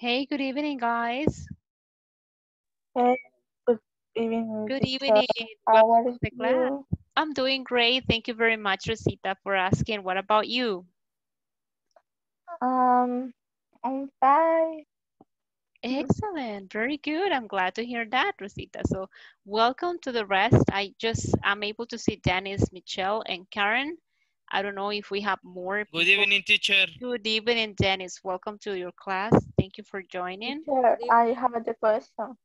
Hey, good evening, guys. Hey, good evening. Good evening. How Welcome are to class. you? I'm doing great. Thank you very much, Rosita, for asking. What about you? Um, I'm fine. Excellent. Very good. I'm glad to hear that, Rosita. So welcome to the rest. I just, I'm able to see Dennis, Michelle, and Karen. I don't know if we have more. Good people. evening, teacher. Good evening, Dennis. Welcome to your class. Thank you for joining. Teacher, I have a question.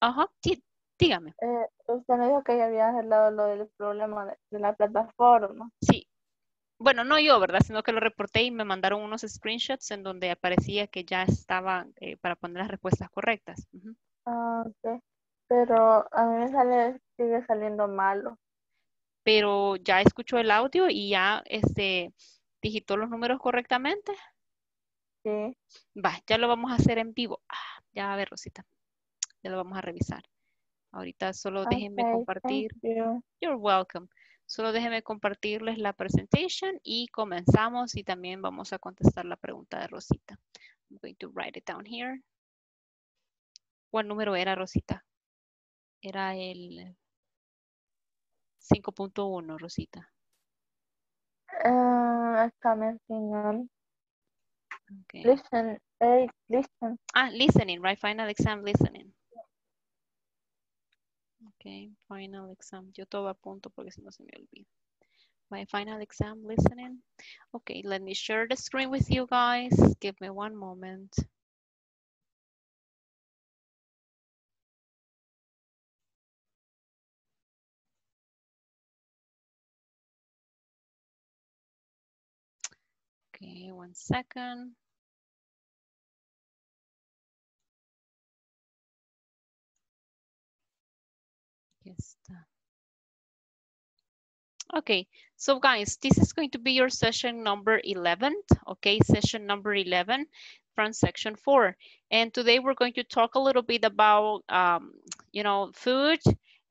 Ajá, sí, dígame. Eh, usted me dijo que ya había arreglado lo del problema de, de la plataforma. Sí. Bueno, no yo, ¿verdad? Sino que lo reporté y me mandaron unos screenshots en donde aparecía que ya estaban eh, para poner las respuestas correctas. Ujú. Ah, ok. Pero a mí me sale, sigue saliendo malo. Pero ya escuchó el audio y ya este, digitó los números correctamente. Sí. Va, ya lo vamos a hacer en vivo. Ah, ya a ver, Rosita. Ya lo vamos a revisar. Ahorita solo déjenme compartir. you. You're welcome. Solo déjenme compartirles la presentation y comenzamos y también vamos a contestar la pregunta de Rosita. I'm going to write it down here. ¿Cuál número era, Rosita? Era el 5.1, Rosita. Eh, examen final. Okay. Listen, hey, listen. Ah, listening, right? Final exam listening. Okay, final exam. Yo todo apunto porque si no se me olvida. My final exam listening. Okay, let me share the screen with you guys. Give me one moment. Okay, one second. Okay, so guys, this is going to be your session number 11, okay, session number 11 from section four. And today we're going to talk a little bit about, um, you know, food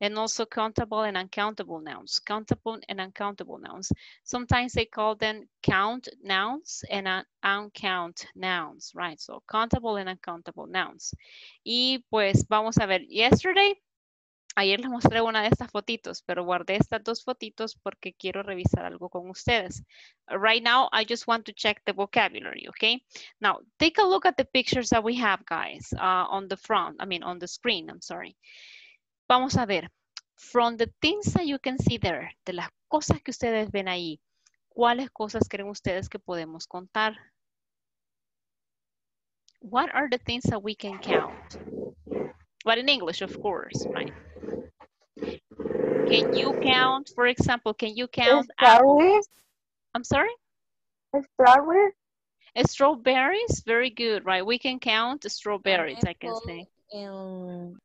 and also countable and uncountable nouns, countable and uncountable nouns. Sometimes they call them count nouns and un- uncount nouns, right? So countable and uncountable nouns. Y pues vamos a ver, yesterday Ayer les mostré una de estas fotitos, pero guardé estas dos fotitos porque quiero revisar algo con ustedes. Right now, I just want to check the vocabulary, okay? Now, take a look at the pictures that we have, guys, uh, on the front, I mean, on the screen, I'm sorry. Vamos a ver. From the things that you can see there, de las cosas que ustedes ven ahí, ¿cuáles cosas creen ustedes que podemos contar? What are the things that we can count? But in English, of course, right? Can you count, for example, can you count? Strawberries? I'm sorry? Strawberries? Strawberries, very good, right? We can count strawberries, I can say. And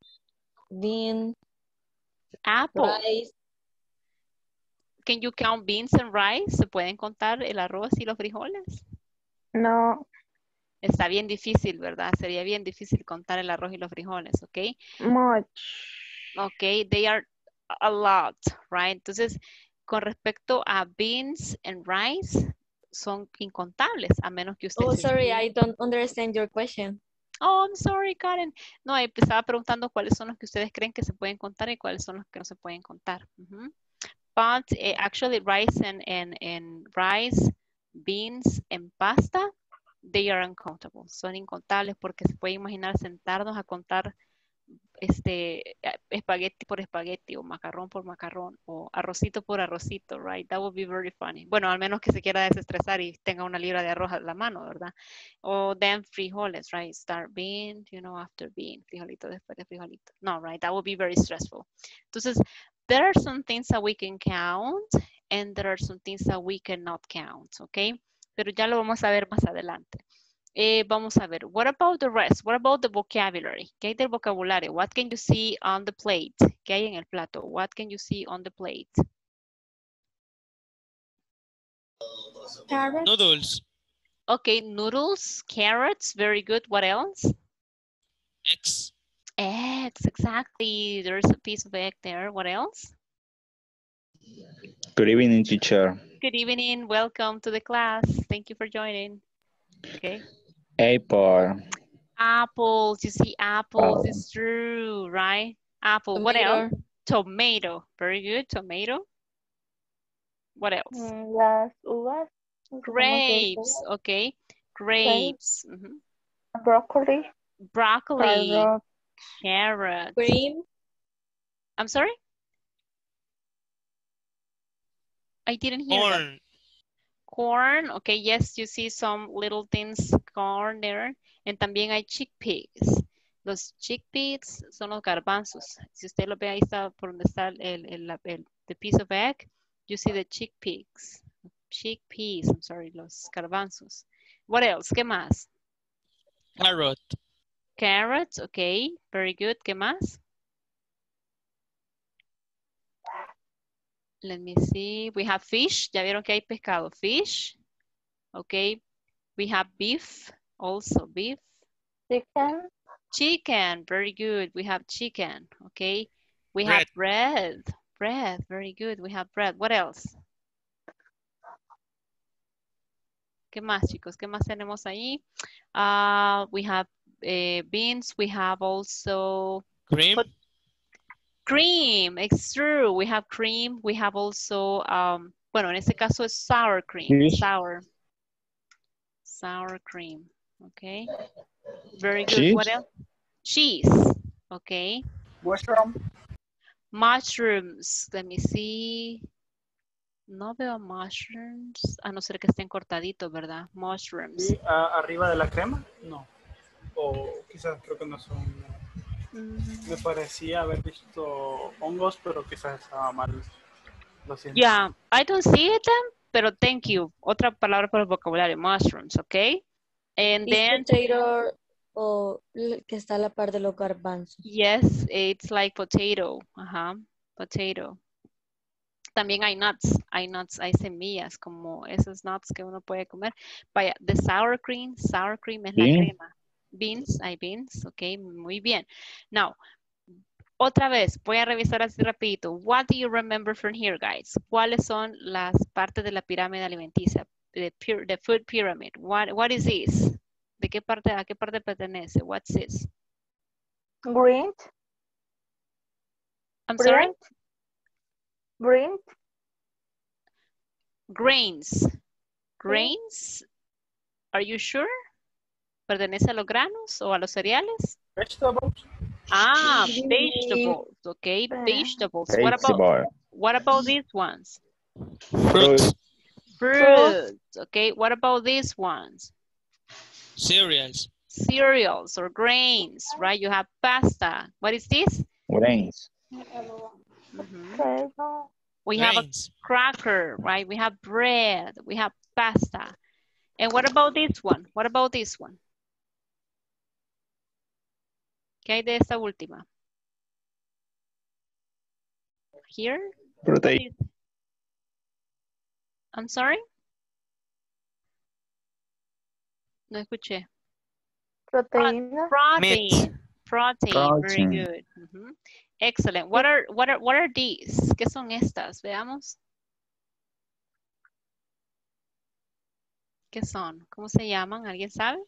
bean, Apple. rice, Can you count beans and rice? ¿Se pueden contar el arroz y los frijoles? No, Está bien difícil, ¿verdad? Sería bien difícil contar el arroz y los frijoles, ¿ok? much. Ok, they are a lot, right? Entonces, con respecto a beans and rice, son incontables, a menos que usted Oh, sorry, I don't understand your question. Oh, I'm sorry, Karen. No, eh, estaba preguntando cuáles son los que ustedes creen que se pueden contar y cuáles son los que no se pueden contar. But eh, actually, rice and, and, and rice, beans and pasta, they are uncountable. Son incontables porque se puede imaginar sentarnos a contar este eh, espagueti por espagueti o macarrón por macarrón o arrocito por arrocito, right? That would be very funny. Bueno, al menos que se quiera desestresar y tenga una libra de arroz a la mano, ¿verdad? O then frijoles, right? Start bean, you know, after bean, frijolito después de frijolito. No, right? That would be very stressful. Entonces, there are some things that we can count and there are some things that we cannot count, okay? Pero ya lo vamos a ver más adelante. Eh, vamos a ver, what about the rest? What about the vocabulary? ¿Qué hay del vocabulario? What can you see on the plate? ¿Qué hay en el plato? What can you see on the plate? Carrot? Noodles. Okay, noodles, carrots, very good. What else? Eggs. Eggs, exactly. There's a piece of egg there. What else? Good evening, teacher. Good evening. Welcome to the class. Thank you for joining. Okay. Apple, Apples, you see apples, it's true, right? Apple, what else? Tomato, very good, tomato. What else? Mm, Las uvas. no sé cómo se dice. Grapes, okay. Grapes, mhm. Broccoli. broccoli, carrot, carrot. Cream. I'm sorry? I didn't hear that. Corn. Okay, yes, you see some little things corn there. And también hay chickpeas. Los chickpeas son los garbanzos. Si usted lo ve ahí está por donde está el, el, la- el- the piece of egg, you see the chickpeas. Chickpeas, I'm sorry, los garbanzos. What else? ¿Qué más? Carrot. Carrots, okay, very good. ¿Qué más? Let me see. We have fish. Ya vieron que hay pescado. Fish. Okay. We have beef. Also beef. chicken, Chicken. Very good. We have chicken. Okay. We have bread. Bread. Very good. We have bread. What else? ¿Qué más, chicos? ¿Qué más tenemos ahí? Uh, we have eh, beans. We have also Cream. Cream. It's true. We have cream. We have also, um, bueno, en este caso es sour cream. Cheese. Sour. Sour cream. Okay. Very good. What Cheese. else? Cheese. Okay. Mushroom. Mushrooms. Let me see. No veo mushrooms. A no ser que estén cortaditos, ¿verdad? Mushrooms. Y arriba de la crema, no. O quizás creo que no son. Mm, Me parecía haber visto hongos, pero quizás estaba mal. Lo siento. Yeah, I don't see them, pero thank you. Otra palabra para el vocabulario, mushrooms, okay? And Is then, potato o que está a la par de los garbanzos. yes, it's like potato, ajá, potato. También hay nuts, hay nuts, hay semillas, como esos nuts que uno puede comer. Vaya, the sour cream, sour cream es la crema. Beans, hay beans, ok, muy bien. Now, otra vez, voy a revisar así rapidito. What do you remember from here, guys? ¿Cuáles son las partes de la pirámide alimenticia? The, food pyramid. What, what is this? ¿De qué parte, a qué parte pertenece? What's this? green, I'm sorry? green, green, Grains. Grains? Are you sure? ¿Pertenece a los granos o a los cereales? Vegetables. Ah, vegetables. Okay, Ah. vegetables. What about what about these ones? Fruits. Fruits. Okay, what about these ones? Cereals. Cereals or grains, right? You have pasta. What is this? Grains. Mhm. potato, We have a cracker, right? We have bread. We have pasta. And what about this one? What about this one? ¿Qué hay de esta última? Here? Protein. I'm sorry? No escuché. proteína, Protein. Protein. Very Protein. good. Mhm. Excellent. What are what are what are these? ¿Qué son estas? Veamos. ¿Qué son? ¿Cómo se llaman? ¿Alguien sabe?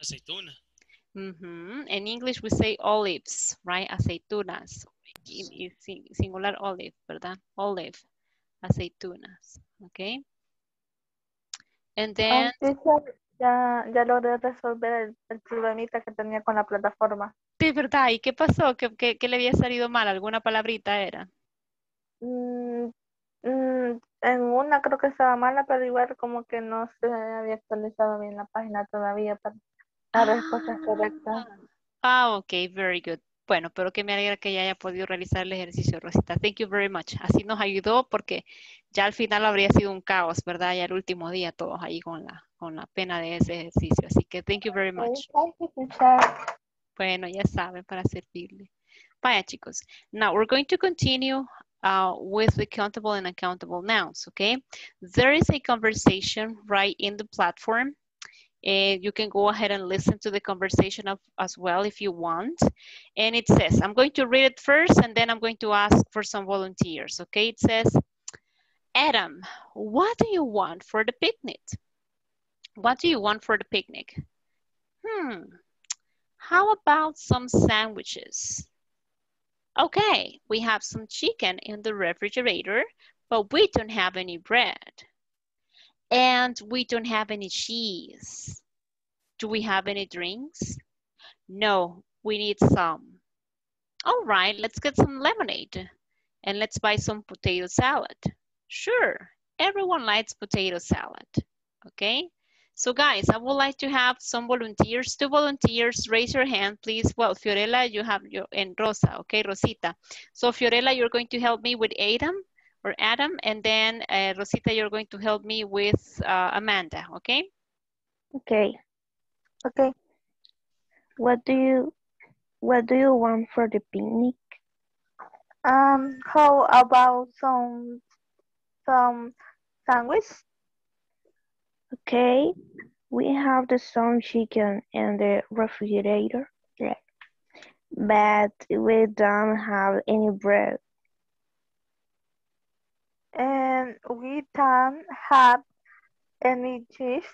Aceituna. Mhm. In English we say olives, right? Aceitunas. Singular olive, ¿verdad? Olive. Aceitunas. Okay. And then ya, ya logré resolver el, el problemita que tenía con la plataforma. De verdad, ¿y qué pasó? ¿Qué, qué, qué le había salido mal? ¿Alguna palabrita era? Mm, mm, en una creo que estaba mala, pero igual como que no se había actualizado bien la página todavía para las respuestas correctas. Ah, ok, very good. Bueno, pero que me alegra que ya haya podido realizar el ejercicio, Rosita. Thank you very much. Así nos ayudó porque ya al final habría sido un caos, ¿verdad? Ya el último día todos ahí con la, con la pena de ese ejercicio. Así que thank you very much. Bueno, ya saben, para servirle. Vaya, chicos. Now, we're going to continue uh, with the countable and uncountable nouns, okay? There is a conversation right in the platform. And you can go ahead and listen to the conversation of, as well if you want. And it says, I'm going to read it first and then I'm going to ask for some volunteers, okay? It says, Adam, what do you want for the picnic? What do you want for the picnic? Hmm. How about some sandwiches? Okay, we have some chicken in the refrigerator, but we don't have any bread. And we don't have any cheese. Do we have any drinks? No, we need some. All right, let's get some lemonade and let's buy some potato salad. Sure, everyone likes potato salad, okay? So guys, I would like to have some volunteers. Two volunteers, raise your hand, please. Well, Fiorella, you have your, and Rosa, okay, Rosita. So Fiorella, you're going to help me with Adam or Adam, and then uh, Rosita, you're going to help me with uh, Amanda, okay? Okay. Okay. What do you what do you want for the picnic? Um, how about some some sandwich? Okay. We have the some chicken in the refrigerator. Yeah. But we don't have any bread. And we don't have any cheese.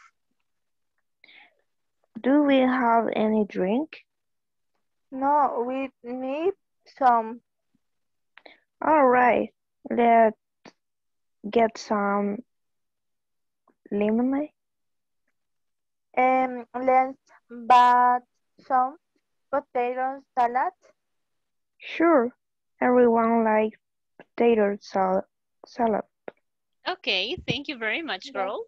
Do we have any drink? No, we need some. All right, let's get some lemonade. Um, let's buy some potato salad. Sure, everyone likes potato salad. Salad. Okay, thank you very much, girls.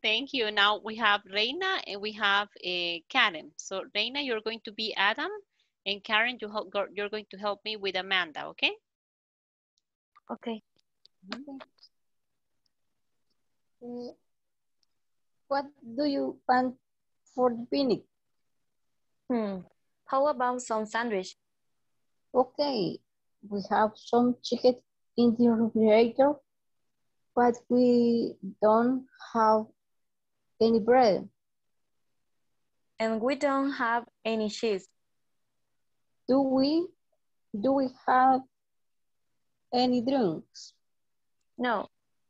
Thank you. Now we have Reina and we have uh, Karen. So Reina, you're going to be Adam and Karen, you help, you're going to help me with Amanda, okay? Okay. Uh, what do you want for the picnic? Hmm. How about some sandwich? Okay, we have some chicken in the refrigerator, but we don't have any bread. And we don't have any cheese. Do we, do we have any drinks? No,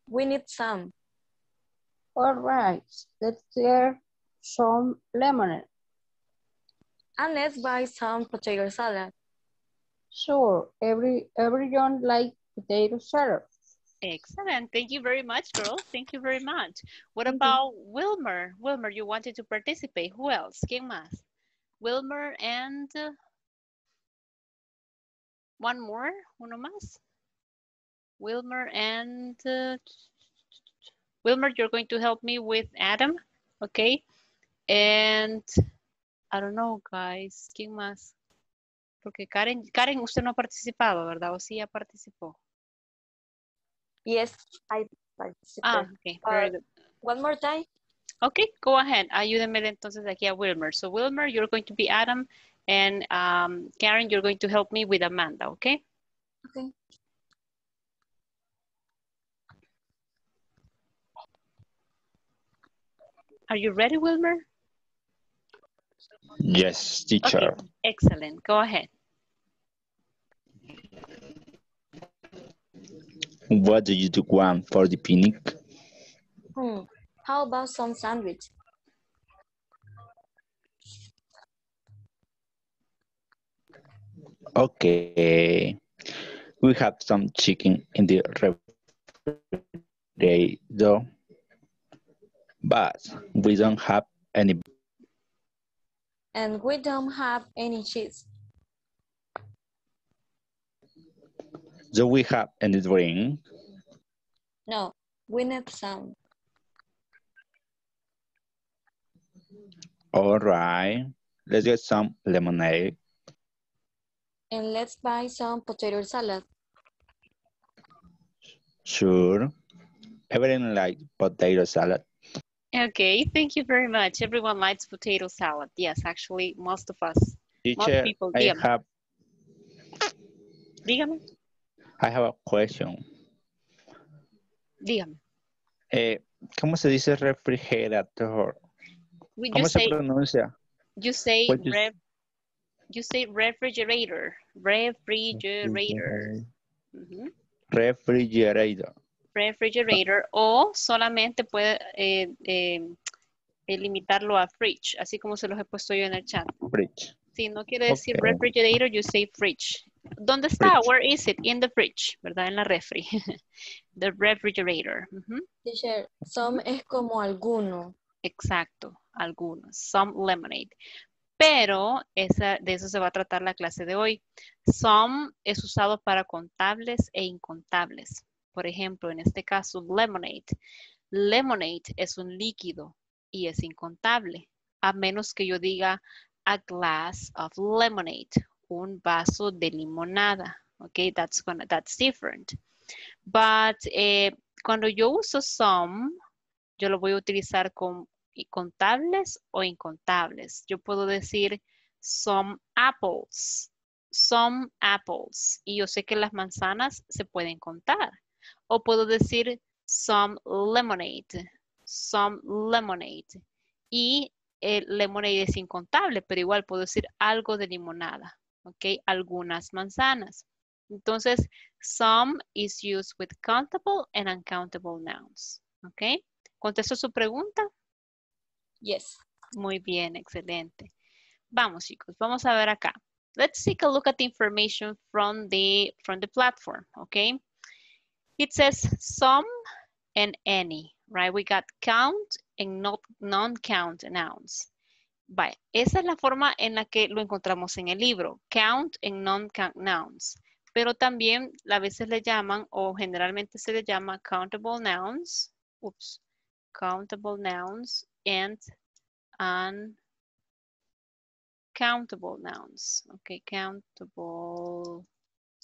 we need some. All right, let's get some lemonade. And let's buy some potato salad. Sure, every everyone like potato salad. Excellent. Thank you very much, girls. Thank you very much. What Thank you. about Wilmer? Wilmer, you wanted to participate. Who else? ¿Quién más? Wilmer and uh, one more, uno más. Wilmer and uh, Wilmer, you're going to help me with Adam, okay? And I don't know, guys. ¿Quién más? Porque Karen, Karen, usted no ha participado, ¿verdad? ¿O sí ya participó? Yes, I participate. Ah, okay, very Uh, good. One more time. Okay, go ahead. Ayúdenme entonces aquí a Wilmer. So Wilmer, you're going to be Adam, and um, Karen, you're going to help me with Amanda, okay? Okay. Are you ready, Wilmer? Yes, teacher. Okay, excellent. Go ahead. What do you do want for the picnic? Hmm. How about some sandwich? Okay. We have some chicken in the refrigerator, but we don't have any. And we don't have any cheese. Do we have any drink? No, we need some. All right. Let's get some lemonade. And let's buy some potato salad. Sure. Everyone likes potato salad. Okay, thank you very much. Everyone likes potato salad. Yes, actually, most of us. Teacher, people, I dígame. have Dígame, I have a question. dígame. Eh, ¿Cómo se dice refrigerator? We ¿Cómo just se say, pronuncia? you say, you- ref, you say refrigerator, refrigerator. Refrigerator. refrigerator o solamente puede, eh, eh, eh, limitarlo a fridge, así como se los he puesto yo en el chat. Fridge. Si no quiere decir refrigerator, you say fridge. ¿Dónde está? Fridge. Where is it? In the fridge, ¿verdad? En la refri. the refrigerator. Ujú. Teacher, some es como alguno. Exacto, algunos. Some lemonade. Pero esa, de eso se va a tratar la clase de hoy. Some es usado para contables e incontables. Por ejemplo, en este caso, lemonade. Lemonade es un líquido y es incontable, a menos que yo diga a glass of lemonade, un vaso de limonada. Okay, that's gonna, that's different. But eh, cuando yo uso some, yo lo voy a utilizar con contables o incontables. Yo puedo decir some apples, some apples. Y yo sé que las manzanas se pueden contar. O puedo decir some lemonade, some lemonade. Y el lemonade es incontable, pero igual puedo decir algo de limonada. ¿Ok? Algunas manzanas. Entonces, some is used with countable and uncountable nouns. ¿Ok? ¿Contesto su pregunta? Yes. Muy bien, excelente. Vamos, chicos, vamos a ver acá. Let's take a look at the information from the, from the platform, okay? It says some and any, right? We got count and not non-count nouns. Vaya, esa es la forma en la que lo encontramos en el libro, count and non-count nouns. Pero también a veces le llaman, o generalmente se le llama countable nouns, oops, countable nouns and uncountable nouns. Okay, countable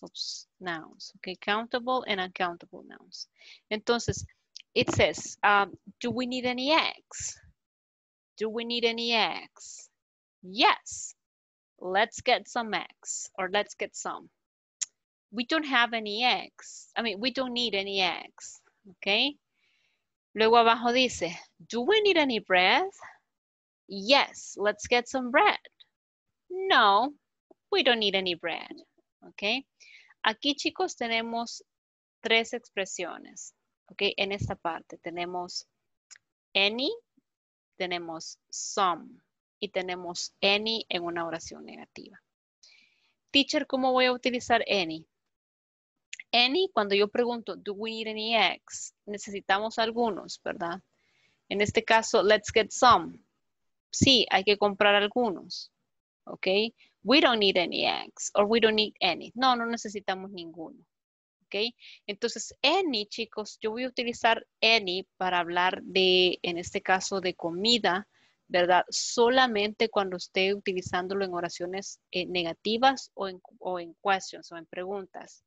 oops, nouns. Okay, countable and uncountable nouns. Entonces, it says, um, do we need any eggs? Do we need any eggs? Yes. Let's get some eggs or let's get some. We don't have any eggs. I mean, we don't need any eggs. Okay. Luego abajo dice, do we need any bread? Yes, let's get some bread. No, we don't need any bread. okay? Aquí, chicos, tenemos tres expresiones. okay? En esta parte tenemos any, tenemos some y tenemos any en una oración negativa. Teacher, ¿cómo voy a utilizar any? Any, cuando yo pregunto, do we need any eggs? Necesitamos algunos, ¿verdad? En este caso, let's get some. Sí, hay que comprar algunos. ¿Ok? We don't need any eggs or we don't need any. No, no necesitamos ninguno. ¿Ok? Entonces, any, chicos, yo voy a utilizar any para hablar de, en este caso, de comida, ¿verdad? Solamente cuando esté utilizándolo en oraciones eh, negativas o en, o en questions o en preguntas.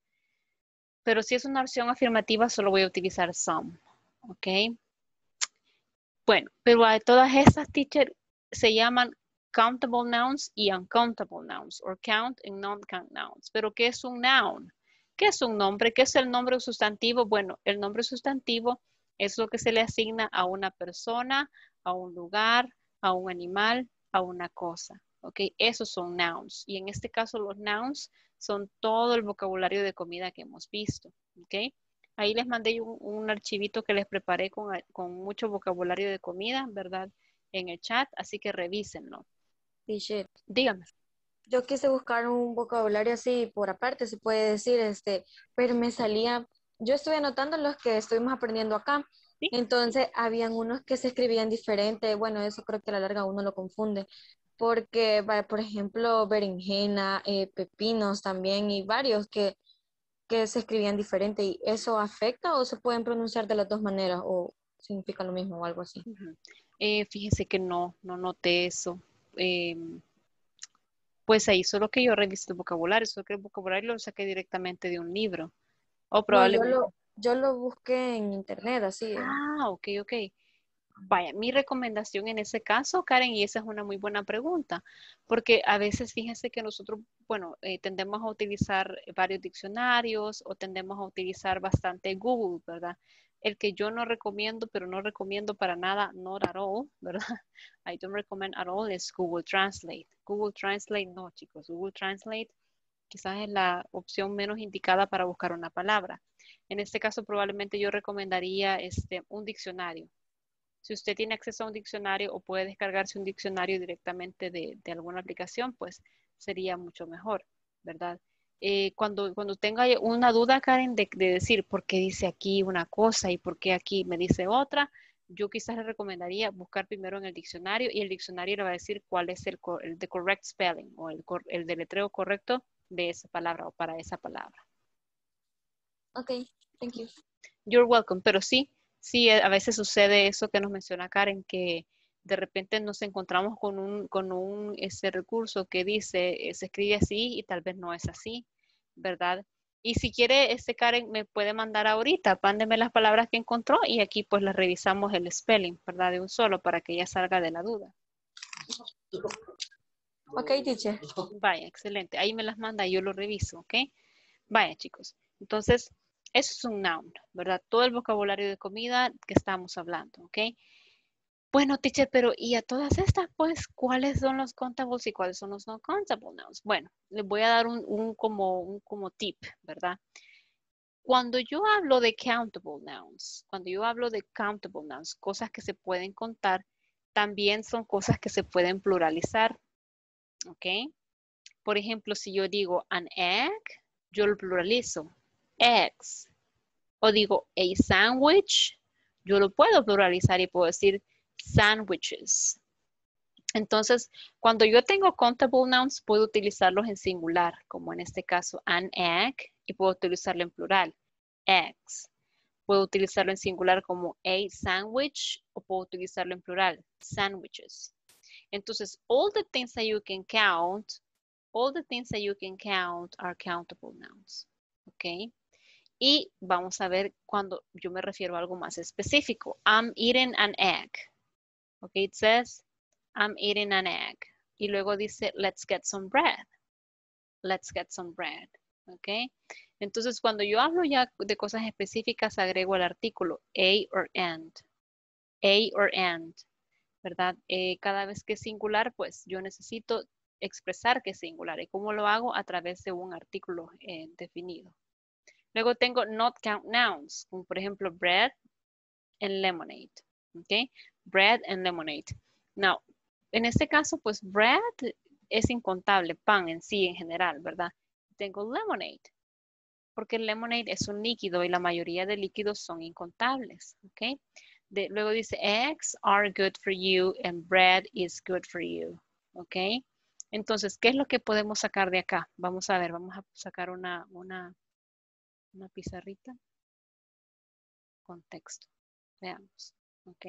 Pero si es una oración afirmativa, solo voy a utilizar some. ¿Ok? Bueno, pero todas estas, teacher, se llaman countable nouns y uncountable nouns, or count and non-count nouns. Pero, ¿qué es un noun? ¿Qué es un nombre? ¿Qué es el nombre sustantivo? Bueno, el nombre sustantivo es lo que se le asigna a una persona, a un lugar, a un animal, a una cosa. ¿Ok? Esos son nouns. Y en este caso, los nouns son todo el vocabulario de comida que hemos visto. ¿Ok? Ahí les mandé un, un archivito que les preparé con, con mucho vocabulario de comida, ¿verdad? En el chat, así que revísenlo. Dígame. Yo quise buscar un vocabulario así por aparte, se puede decir, este, pero me salía, yo estuve anotando los que estuvimos aprendiendo acá. Sí. Entonces, habían unos que se escribían diferente. Bueno, eso creo que a la larga uno lo confunde. Porque, por ejemplo, berenjena, eh, pepinos también y varios que, que se escribían diferente. ¿Y eso afecta o se pueden pronunciar de las dos maneras o significa lo mismo o algo así? Ujú. Eh, fíjese que no, no noté eso. Eh, pues ahí solo que yo revisé el vocabulario, solo que el vocabulario lo saqué directamente de un libro. O No, yo probablemente. lo, yo lo busqué en internet, así. Ah, ok, ok. Vaya, mi recomendación en ese caso, Karen, y esa es una muy buena pregunta, porque a veces fíjense que nosotros, bueno, eh, tendemos a utilizar varios diccionarios o tendemos a utilizar bastante Google, ¿verdad? El que yo no recomiendo, pero no recomiendo para nada, not at all, ¿verdad? I don't recommend at all es Google Translate. Google Translate, no, chicos, Google Translate quizás es la opción menos indicada para buscar una palabra. En este caso, probablemente yo recomendaría este, un diccionario. Si usted tiene acceso a un diccionario o puede descargarse un diccionario directamente de, de alguna aplicación, pues sería mucho mejor, ¿verdad? Eh, cuando, cuando tenga una duda, Karen, de, de, decir por qué dice aquí una cosa y por qué aquí me dice otra, yo quizás le recomendaría buscar primero en el diccionario y el diccionario le va a decir cuál es el, el the correct spelling o el, el deletreo correcto de esa palabra o para esa palabra. Ok, thank you. You're welcome, pero sí, sí, a veces sucede eso que nos menciona Karen, que de repente nos encontramos con un, con un ese recurso que dice, eh, se escribe así y tal vez no es así, ¿verdad? Y si quiere, este Karen me puede mandar ahorita, pándeme las palabras que encontró y aquí pues las revisamos el spelling, ¿verdad? De un solo para que ya salga de la duda. Ok, teacher. Vaya, excelente. Ahí me las manda y yo lo reviso, ¿ok? Vaya, chicos. Entonces, eso es un noun, ¿verdad? Todo el vocabulario de comida que estamos hablando, ¿ok? Bueno, teacher, pero y a todas estas, pues, ¿cuáles son los contables y cuáles son los no countable nouns? Bueno, les voy a dar un, un, como, un como tip, ¿verdad? Cuando yo hablo de countable nouns, cuando yo hablo de countable nouns, cosas que se pueden contar, también son cosas que se pueden pluralizar, ¿ok? Por ejemplo, si yo digo an egg, yo lo pluralizo, eggs. O digo a sandwich, yo lo puedo pluralizar y puedo decir sandwiches. Entonces, cuando yo tengo countable nouns, puedo utilizarlos en singular, como en este caso, an egg, y puedo utilizarlo en plural, eggs. Puedo utilizarlo en singular como a sandwich, o puedo utilizarlo en plural, sandwiches. Entonces, all the things that you can count, all the things that you can count are countable nouns. ¿Ok? Y vamos a ver cuando yo me refiero a algo más específico. I'm eating an egg. Ok, it says, I'm eating an egg. Y luego dice, let's get some bread. Let's get some bread. Ok. Entonces, cuando yo hablo ya de cosas específicas, agrego el artículo a or and. A or and. ¿Verdad? Eh, cada vez que es singular, pues yo necesito expresar que es singular. ¿Y cómo lo hago? A través de un artículo eh, definido. Luego tengo not count nouns, como por ejemplo bread and lemonade. ¿Ok? Bread and lemonade. Now, en este caso, pues bread es incontable, pan en sí en general, ¿verdad? Tengo lemonade, porque lemonade es un líquido y la mayoría de líquidos son incontables, ¿ok? Luego dice, eggs are good for you and bread is good for you, ¿ok? Entonces, ¿qué es lo que podemos sacar de acá? Vamos a ver, vamos a sacar una, una, una pizarrita con texto. Veamos, ¿ok?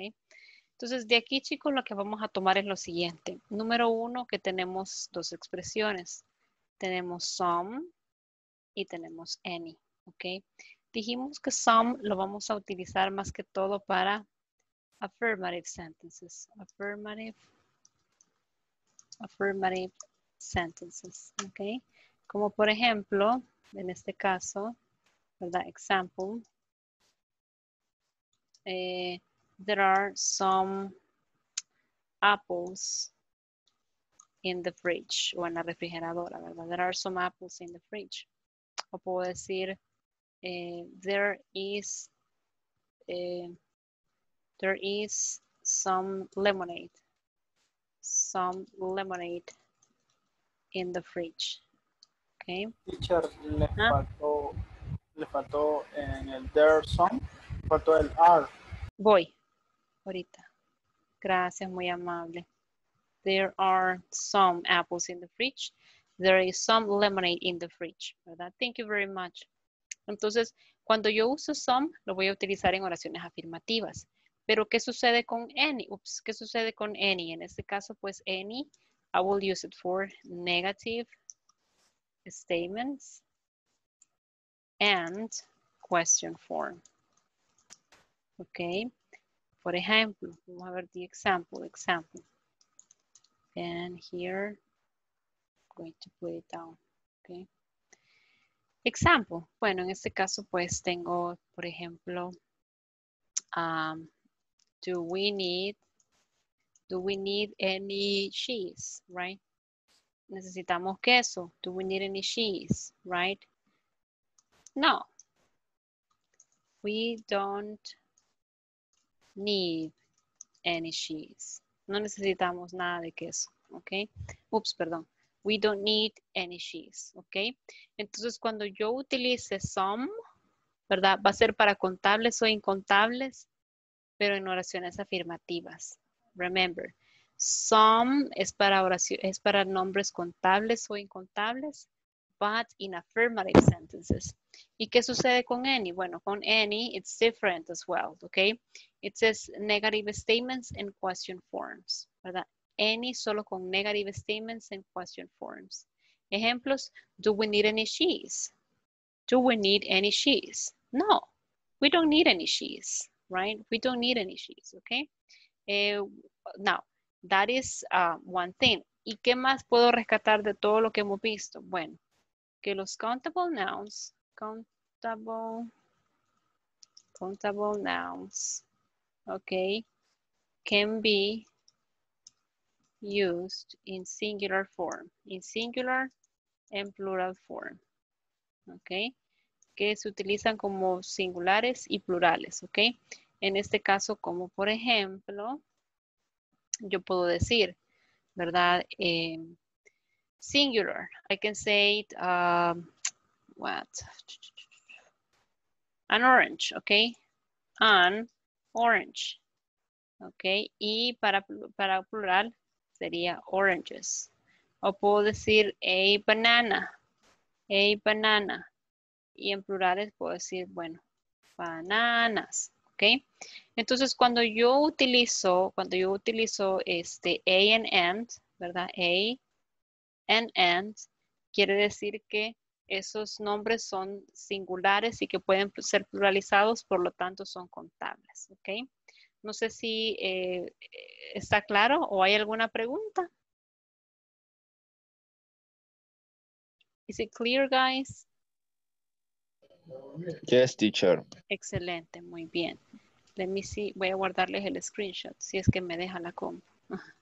Entonces, de aquí, chicos, lo que vamos a tomar es lo siguiente. Número uno, que tenemos dos expresiones. Tenemos some y tenemos any, ¿ok? Dijimos que some lo vamos a utilizar más que todo para affirmative sentences. Affirmative, affirmative sentences, ¿ok? Como por ejemplo, en este caso, ¿verdad? Example. Eh, there are some apples in the fridge o en la refrigeradora, ¿verdad? There are some apples in the fridge. O puedo decir, eh, there is, eh, there is some lemonade. Some lemonade in the fridge. Okay. Teacher, le Ah. faltó, le faltó en el there some, faltó el are. Voy. Ahorita. Gracias, muy amable. There are some apples in the fridge. There is some lemonade in the fridge, ¿verdad? Thank you very much. Entonces, cuando yo uso some, lo voy a utilizar en oraciones afirmativas. Pero, ¿qué sucede con any? Ups, ¿qué sucede con any? En este caso, pues, any, I will use it for negative statements and question form. Okay. Por ejemplo, vamos a ver the example, example. And here, I'm going to put it down, okay. Example, bueno, en este caso pues tengo, por ejemplo, um, do we need, do we need any cheese, right? Necesitamos queso. Do we need any cheese, right? No. We don't need any cheese. No necesitamos nada de queso, ¿ok? Ups, perdón. We don't need any cheese, ¿ok? Entonces, cuando yo utilice some, ¿verdad? Va a ser para contables o incontables, pero en oraciones afirmativas. Remember, some es para, oración, es para nombres contables o incontables, but in affirmative sentences. ¿Y qué sucede con any? Bueno, con any, it's different as well, okay? It says negative statements and question forms, ¿verdad? Any solo con negative statements and question forms. Ejemplos, do we need any cheese? Do we need any cheese? No, we don't need any cheese, right? We don't need any cheese, okay? Eh, now, that is uh, one thing. ¿Y qué más puedo rescatar de todo lo que hemos visto? Bueno, que los countable nouns, countable, countable nouns, okay, can be used in singular form, in singular and plural form, okay, que se utilizan como singulares y plurales, okay. En este caso, como por ejemplo, yo puedo decir, ¿verdad? Eh, singular. I can say it, um, what? An orange, okay? An orange. Ok, y para, para plural sería oranges. O puedo decir a banana, a banana. Y en plurales puedo decir, bueno, bananas. ¿ok? Entonces, cuando yo utilizo, cuando yo utilizo este a and and, ¿verdad? A and and, quiere decir que esos nombres son singulares y que pueden ser pluralizados, por lo tanto son contables, ¿ok? No sé si eh, está claro o hay alguna pregunta. Is it clear, guys? Yes, teacher. Excelente, muy bien. Let me see, voy a guardarles el screenshot, si es que me deja la compu.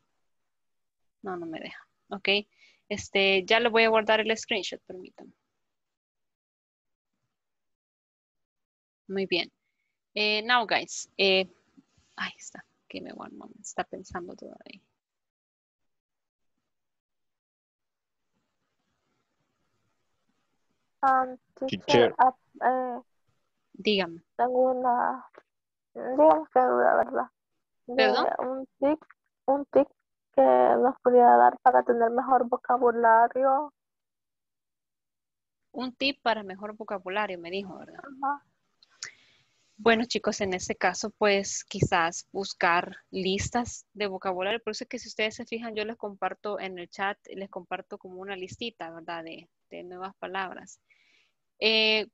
No, no me deja. Ok, este, ya le voy a guardar el screenshot, permítanme. Muy bien. Eh, now, guys, eh, ahí está. Give me one moment. Está pensando todavía. Um, Teacher. ah, eh, Dígame. tengo una, digamos que duda, ¿verdad? De ¿Perdón? un tip, un tip que nos podría dar para tener mejor vocabulario. Un tip para mejor vocabulario, me dijo, ¿verdad? Ajá. Bueno, chicos, en ese caso, pues quizás buscar listas de vocabulario. Por eso es que si ustedes se fijan, yo les comparto en el chat, les comparto como una listita, ¿verdad? De, de nuevas palabras. Eh,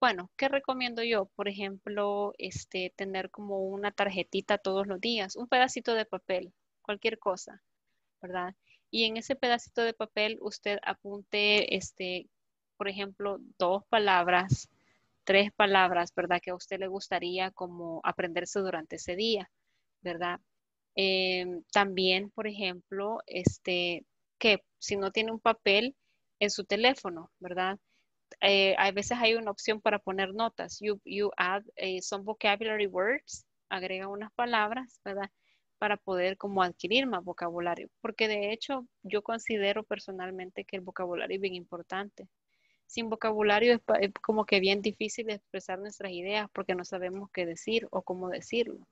bueno, ¿qué recomiendo yo? Por ejemplo, este, tener como una tarjetita todos los días, un pedacito de papel, cualquier cosa, ¿verdad? Y en ese pedacito de papel usted apunte, este, por ejemplo, dos palabras, tres palabras, ¿verdad? Que a usted le gustaría como aprenderse durante ese día, ¿verdad? Em, también, por ejemplo, este, que si no tiene un papel en su teléfono, ¿verdad? eh, a veces hay una opción para poner notas. You, you add eh, some vocabulary words, agrega unas palabras, ¿verdad? Para poder como adquirir más vocabulario. Porque de hecho yo considero personalmente que el vocabulario es bien importante. Sin vocabulario es, como que bien difícil expresar nuestras ideas porque no sabemos qué decir o cómo decirlo.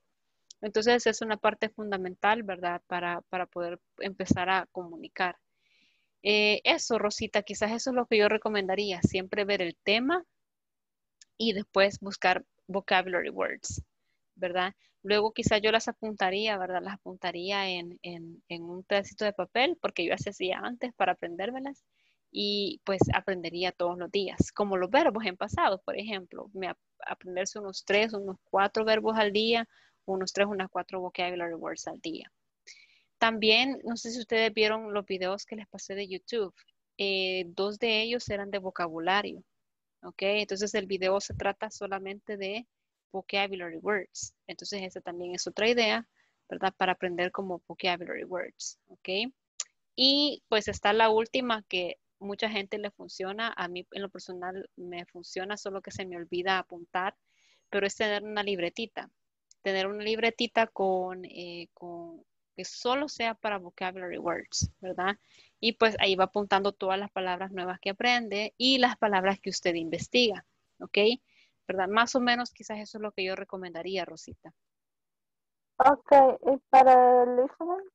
Entonces es una parte fundamental, ¿verdad? Para, para poder empezar a comunicar. Eh, eso, Rosita, quizás eso es lo que yo recomendaría, siempre ver el tema y después buscar vocabulary words, ¿verdad? Luego quizás yo las apuntaría, ¿verdad? Las apuntaría en, en, un pedacito de papel, porque yo así hacía antes para aprendérmelas y pues aprendería todos los días, como los verbos en pasado, por ejemplo, aprenderse unos tres, unos cuatro verbos al día, unos tres, unas cuatro vocabulary words al día. También, no sé si ustedes vieron los videos que les pasé de YouTube. eh, dos de ellos eran de vocabulario. ¿Ok? Entonces el video se trata solamente de vocabulary words. Entonces esa también es otra idea, ¿verdad? Para aprender como vocabulary words. ¿Ok? Y pues está la última que mucha gente le funciona. A mí en lo personal me funciona, solo que se me olvida apuntar, pero es tener una libretita tener una libretita con, eh, con que solo sea para vocabulary words, ¿verdad? Y pues ahí va apuntando todas las palabras nuevas que aprende y las palabras que usted investiga, ¿ok? ¿Verdad? Más o menos quizás eso es lo que yo recomendaría, Rosita. Ok, ¿y para el listening?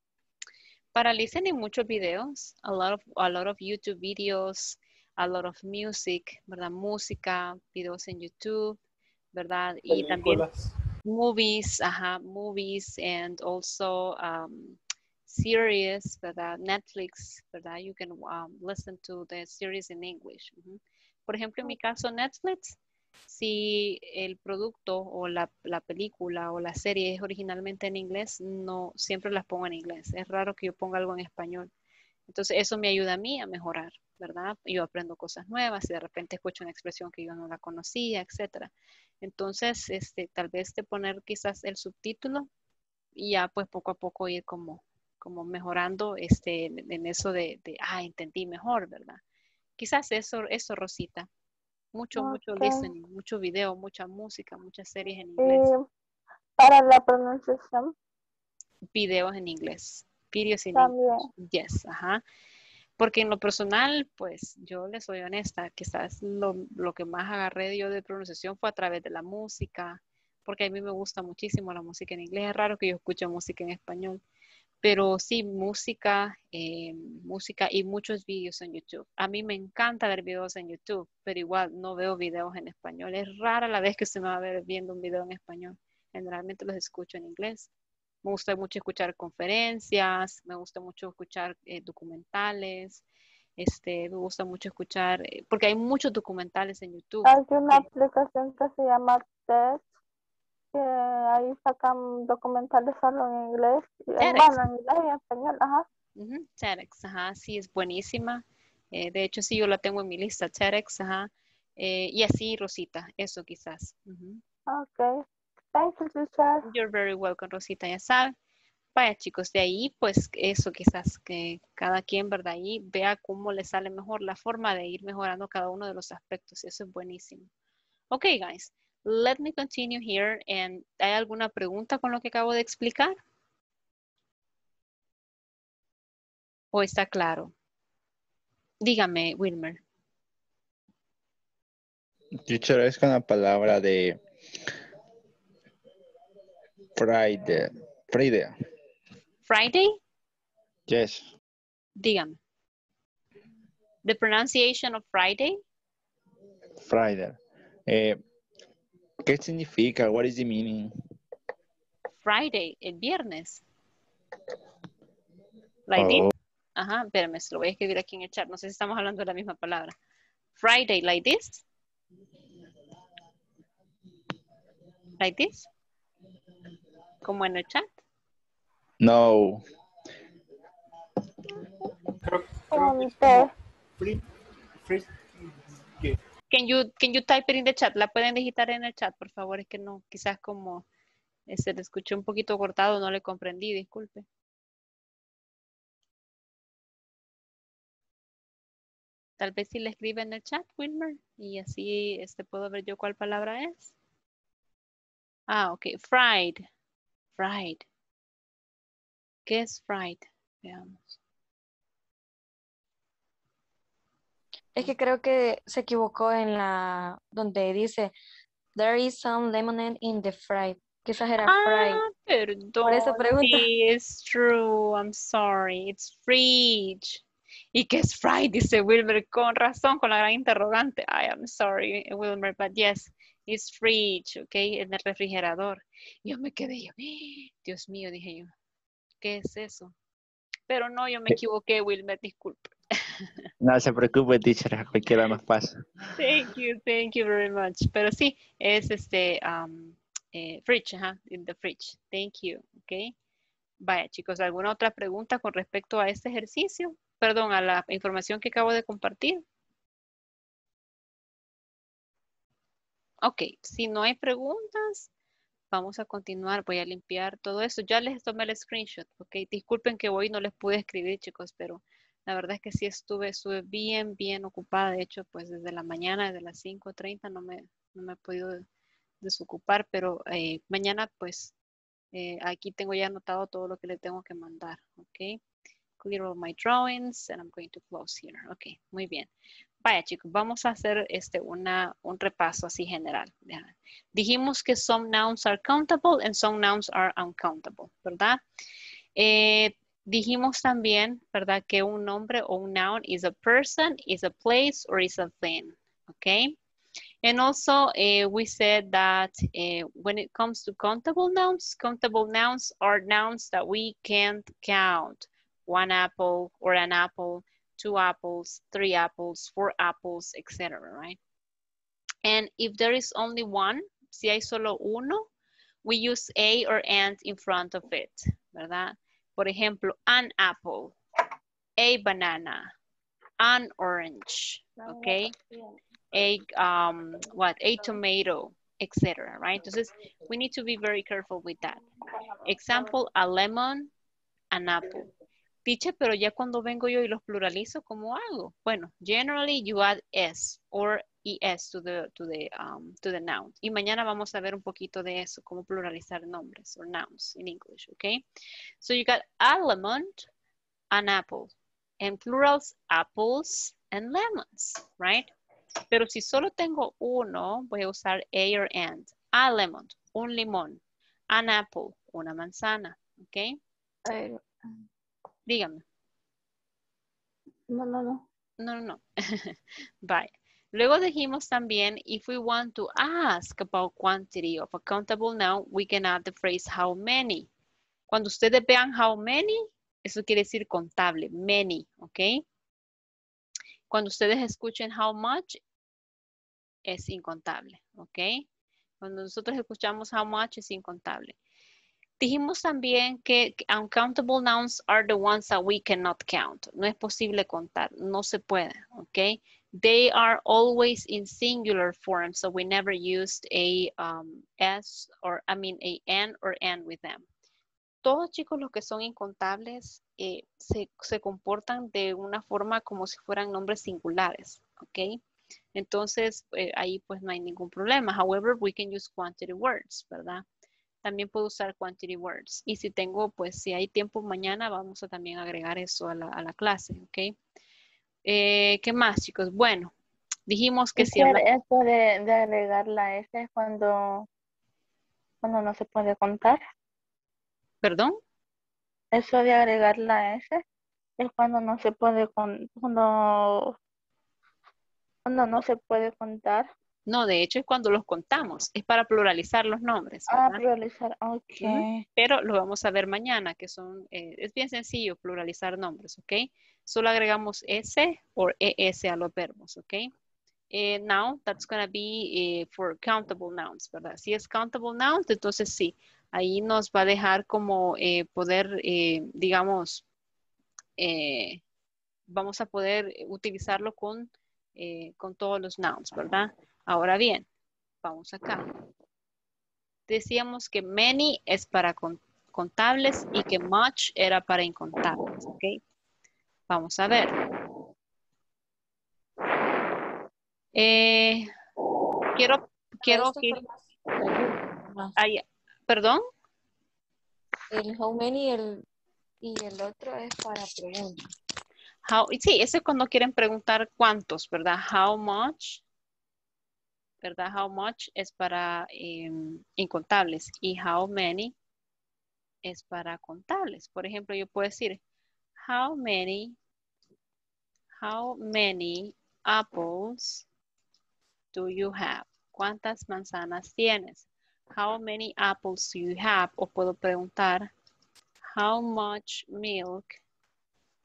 Para listening, muchos videos, a lot of, a lot of YouTube videos, a lot of music, ¿verdad? Música, videos en YouTube, ¿verdad? Y también movies, ajá, movies and also um, series, ¿verdad? Netflix, ¿verdad? You can um, listen to the series in English. Por ejemplo, en mi caso, Netflix, si el producto o la, la película o la serie es originalmente en inglés, no siempre las pongo en inglés. Es raro que yo ponga algo en español. Entonces, eso me ayuda a mí a mejorar, ¿verdad? Yo aprendo cosas nuevas y de repente escucho una expresión que yo no la conocía, etcétera. Entonces, este, tal vez de poner quizás el subtítulo y ya pues poco a poco ir como, como mejorando este, en, en eso de, de, ah, entendí mejor, ¿verdad? Quizás eso, eso, Rosita. Mucho, mucho Ok. listening, mucho video, mucha música, muchas series en Y inglés, para la pronunciación videos en inglés, videos en también. Yes, ajá. Porque en lo personal, pues yo le soy honesta, quizás lo, lo que más agarré yo de pronunciación fue a través de la música, porque a mí me gusta muchísimo la música en inglés. Es raro que yo escuche música en español, pero sí, música, eh, música y muchos vídeos en YouTube. A mí me encanta ver videos en YouTube, pero igual no veo videos en español. Es rara la vez que usted me va a ver viendo un video en español. Generalmente los escucho en inglés. Me gusta mucho escuchar conferencias, me gusta mucho escuchar eh, documentales, este, me gusta mucho escuchar, eh, porque hay muchos documentales en YouTube. Hay una aplicación que se llama TED, que ahí sacan documentales solo en inglés, y- bueno, en inglés y en español, ajá. Ujú, TEDx, ajá, sí, es buenísima. Eh, de hecho, sí, yo la tengo en mi lista, TEDx, ajá. Eh, y así, Rosita, eso quizás. Ujú. Ok. Thank you, teacher. You're very welcome, Rosita, ya saben. Vaya, chicos, de ahí, pues eso quizás que cada quien, ¿verdad? Ahí vea cómo le sale mejor la forma de ir mejorando cada uno de los aspectos. Eso es buenísimo. Ok, guys, let me continue here. And, ¿Hay alguna pregunta con lo que acabo de explicar? ¿O está claro? Dígame, Wilmer. Teacher, es con la palabra de Friday. Friday. Friday, Yes. dígame. The pronunciation of Friday. Friday. Eh, ¿Qué significa? What is the meaning? Friday, el viernes. Like this. Oh, Ajá, espérame, se lo voy a escribir aquí en el chat. No sé si estamos hablando de la misma palabra. Friday, like this. Like this. Como en el chat. no. Creo, creo que es Ponte. como free, free, ¿qué? Can you, can you type it in the chat? La pueden digitar en el chat, por favor. Es que no, quizás como eh, se le escuchó un poquito cortado, no le comprendí, disculpe. Tal vez si le escribe en el chat, Wilmer, y así este, puedo ver yo cuál palabra es. Ah, ok. Fried. Fried. ¿Qué es fried? Veamos. Es que creo que se equivocó en la donde dice There is some lemonade in the fry. Quizás era fry. Ah, perdón. Por eso pregunto. Sí, it's true. I'm sorry. It's fridge. ¿Y qué es fried? Dice Wilmer con razón, con la gran interrogante. I am sorry, Wilmer, but yes, it's fridge, ¿ok? En el refrigerador. Yo me quedé yo, "Ah, Dios mío, dije yo, ¿qué es eso? Pero no, yo me Eh. equivoqué, Wilmer, disculpe. No se preocupe, teacher, cualquiera nos pasa. Thank you, thank you very much. Pero sí, es este um, eh, fridge, ajá, in the fridge. Thank you, ok. Vaya, chicos, ¿alguna otra pregunta con respecto a este ejercicio? Perdón, a la información que acabo de compartir. Ok, si no hay preguntas, vamos a continuar. Voy a limpiar todo eso. Ya les tomé el screenshot, ok. Disculpen que hoy no les pude escribir, chicos, pero la verdad es que sí estuve, estuve bien, bien ocupada. De hecho, pues desde la mañana, desde las 5.30 no me, no me he podido desocupar, pero eh, mañana pues Eh, aquí tengo ya anotado todo lo que le tengo que mandar, ¿ok? Clear all my drawings and I'm going to close here. Ok, muy bien. Vaya chicos, vamos a hacer este, una, un repaso así general. Dijimos que some nouns are countable and some nouns are uncountable, ¿verdad? Eh, dijimos también, ¿verdad? Que un nombre o un noun is a person, is a place, or is a thing, ¿ok? And also, uh, we said that uh, when it comes to countable nouns, countable nouns are nouns that we can't count. One apple or an apple, two apples, three apples, four apples, etc. right? And if there is only one, si hay solo uno, we use a or and in front of it, ¿verdad? Por ejemplo, an apple, a banana, an orange, okay? A, um, what, a tomato, etc. right? Entonces, we need to be very careful with that. Example, a lemon, an apple. Teacher, pero ya cuando vengo yo y los pluralizo, ¿cómo hago? Bueno, generally you add s or es to the, to the, um, to the noun. Y mañana vamos a ver un poquito de eso, cómo pluralizar nombres or nouns in English, okay? So you got a lemon, an apple. And plurals, apples and lemons, right? Pero si solo tengo uno, voy a usar a or and. A lemon, un limón. An apple, una manzana, ¿ok? Ay, Dígame. no, no, no. No, no, no. Bye. Luego dijimos también, if we want to ask about quantity of a countable noun, we can add the phrase how many. Cuando ustedes vean how many, eso quiere decir contable, many, ¿ok? Cuando ustedes escuchen how much, es incontable, ¿ok? Cuando nosotros escuchamos how much, es incontable. Dijimos también que uncountable nouns are the ones that we cannot count. No es posible contar, no se puede, ¿ok? They are always in singular form, so we never used a um, S or, I mean, a N or N with them. Todos chicos los que son incontables eh, se, se comportan de una forma como si fueran nombres singulares, ¿ok? Entonces, eh, ahí pues no hay ningún problema. However, we can use quantity words, ¿verdad? También puedo usar quantity words. Y si tengo, pues si hay tiempo mañana, vamos a también agregar eso a la, a la clase, ¿ok? Eh, ¿Qué más, chicos? Bueno, dijimos que si habla- Esto de, de agregar la S es cuando, cuando no se puede contar. Perdón. Eso de agregar la S es cuando no se puede con, cuando, cuando no se puede contar. No, de hecho es cuando los contamos. Es para pluralizar los nombres, Ah, ¿verdad? priorizar. Ok. Ujú. Pero lo vamos a ver mañana, que son, eh, es bien sencillo pluralizar nombres, ¿ok? Solo agregamos S o ES a los verbos, ¿ok? Eh, now, that's going to be eh, for countable nouns, ¿verdad? Si es countable nouns, entonces sí, ahí nos va a dejar como eh, poder, digamos, vamos a poder utilizarlo con, con todos los nouns, ¿verdad? Ahora bien, vamos acá. Decíamos que many es para con- contables y que much era para incontables, ¿ok? Vamos a ver. Eh, quiero, quiero que, ay, perdón, El how many el, y el otro es para preguntas. how, sí, eso es cuando quieren preguntar cuántos, ¿verdad? How much, ¿verdad? How much es para em, incontables y how many es para contables. Por ejemplo, yo puedo decir, how many, how many apples do you have? ¿Cuántas manzanas tienes? How many apples do you have? O puedo preguntar, how much milk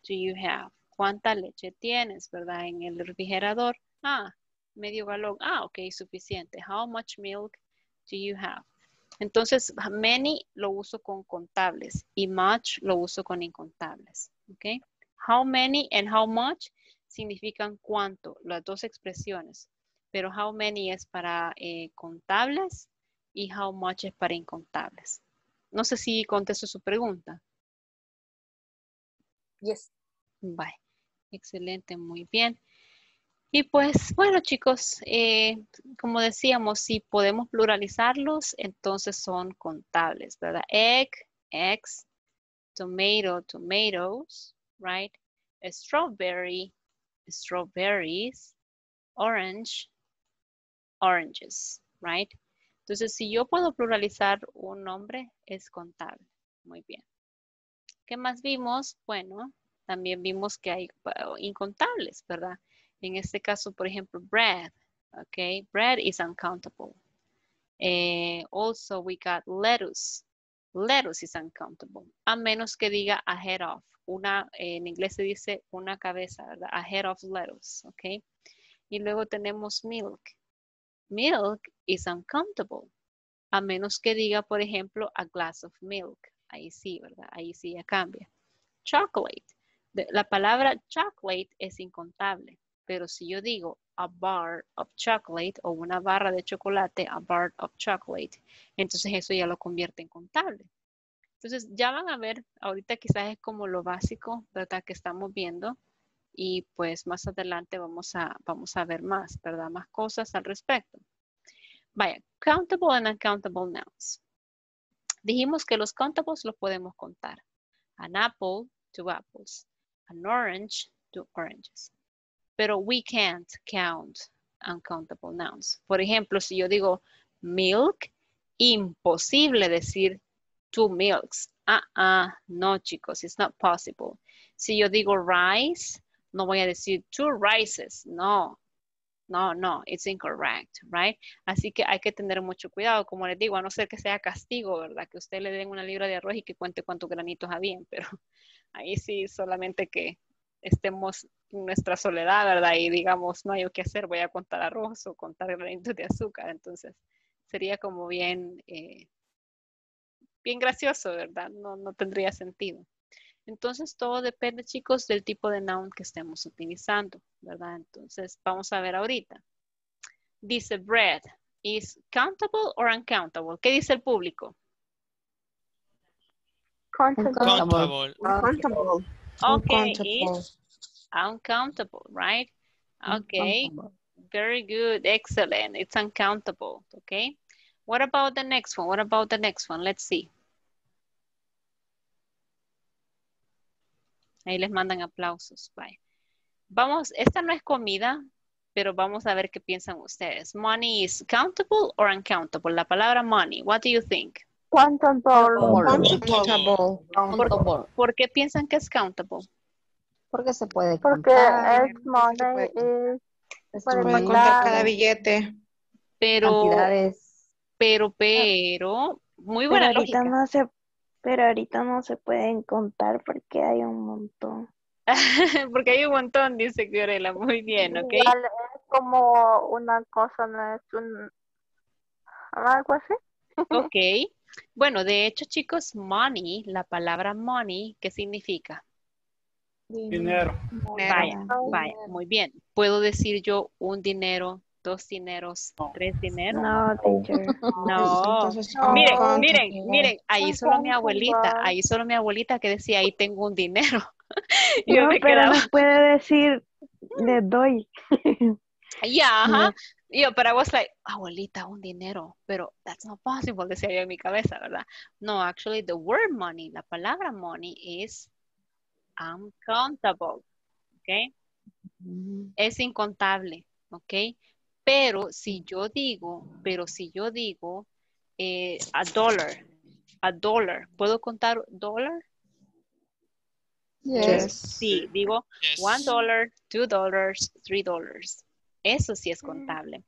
do you have? ¿Cuánta leche tienes, verdad? En el refrigerador. Ah, medio galón. Ah, ok, suficiente. How much milk do you have? Entonces, many lo uso con contables y much lo uso con incontables. ¿Ok? How many and how much significan cuánto, las dos expresiones. Pero how many es para eh, contables y how much es para incontables. No sé si contesto su pregunta. Yes. Bye. Excelente, muy bien. Y pues, bueno, chicos, eh, como decíamos, si podemos pluralizarlos, entonces son contables, ¿verdad? Egg, eggs, tomato, tomatoes, right? Strawberry, strawberries, orange, oranges, right? Entonces, si yo puedo pluralizar un nombre, es contable. Muy bien. ¿Qué más vimos? Bueno, también vimos que hay incontables, ¿verdad? En este caso, por ejemplo, bread. Okay, bread is uncountable. Eh, also, we got lettuce. Lettuce is uncountable. A menos que diga ahead of. Una, en inglés se dice una cabeza, ¿verdad? Ahead of lettuce. Okay. Y luego tenemos milk. Milk is uncountable. A menos que diga, por ejemplo, a glass of milk. Ahí sí, ¿verdad? Ahí sí ya cambia. Chocolate. La palabra chocolate es incontable. Pero si yo digo a bar of chocolate o una barra de chocolate, a bar of chocolate, entonces eso ya lo convierte en contable. Entonces ya van a ver, ahorita quizás es como lo básico, ¿verdad? Que estamos viendo y pues más adelante vamos a, vamos a ver más, ¿verdad? Más cosas al respecto. Vaya, countable and uncountable nouns. Dijimos que los countables los podemos contar. An apple, two apples. An orange, two oranges. Pero we can't count uncountable nouns. Por ejemplo, si yo digo milk, imposible decir two milks. Ah, ah, no chicos, it's not possible. Si yo digo rice, no voy a decir two rices. No, no, no, it's incorrect, right? Así que hay que tener mucho cuidado, como les digo, a no ser que sea castigo, ¿verdad? Que usted le den una libra de arroz y que cuente cuántos granitos habían, pero ahí sí solamente que estemos en nuestra soledad, ¿verdad? Y digamos, no hay qué hacer, voy a contar arroz o contar granitos de azúcar, entonces sería como bien, eh, bien gracioso, ¿verdad? No, no tendría sentido. Entonces todo depende, chicos, del tipo de noun que estemos utilizando, ¿verdad? Entonces vamos a ver ahorita. Dice bread. ¿Is countable or uncountable? ¿Qué dice el público? Countable. Countable. Countable. Okay, Uncountable. uncountable, right? Okay, very good, excellent. It's uncountable, okay? What about the next one? What about the next one? Let's see. Ahí les mandan aplausos. Bye. Vamos, esta no es comida, pero vamos a ver qué piensan ustedes. Money is countable or uncountable? La palabra money, what do you think? Countable. Countable. Countable. ¿Por qué piensan que es countable? Porque se puede Porque contar. es money puede- is se puede contar cada billete. Pero, cantidades. pero, pero, muy Pero buena ahorita lógica. no se, pero ahorita no se pueden contar porque hay un montón. Porque hay un montón, dice Fiorella. Muy bien, ¿ok? Igual es como una cosa, no es un algo así. Ok. Bueno, de hecho, chicos, money, la palabra money, ¿qué significa? Dinero. Vaya, vaya, muy bien. ¿Puedo decir yo un dinero, dos dineros, tres dineros? No, teacher. No. Miren, miren, miren, ahí solo mi abuelita, ahí solo mi abuelita que decía, ahí tengo un dinero. Y yo No, me pero no quedaba, puede decir, le doy. ya, ajá. Y yo, pero I was like, abuelita, un dinero, pero that's not possible, decía yo en mi cabeza, ¿verdad? No, actually, the word money, la palabra money is uncountable, ¿ok? Es incontable, ¿ok? Pero si yo digo, pero si yo digo eh, a dollar, a dollar, ¿puedo contar dólar? Yes. Sí, digo Yes. one dollar, two dollars, three dollars. Eso sí es contable.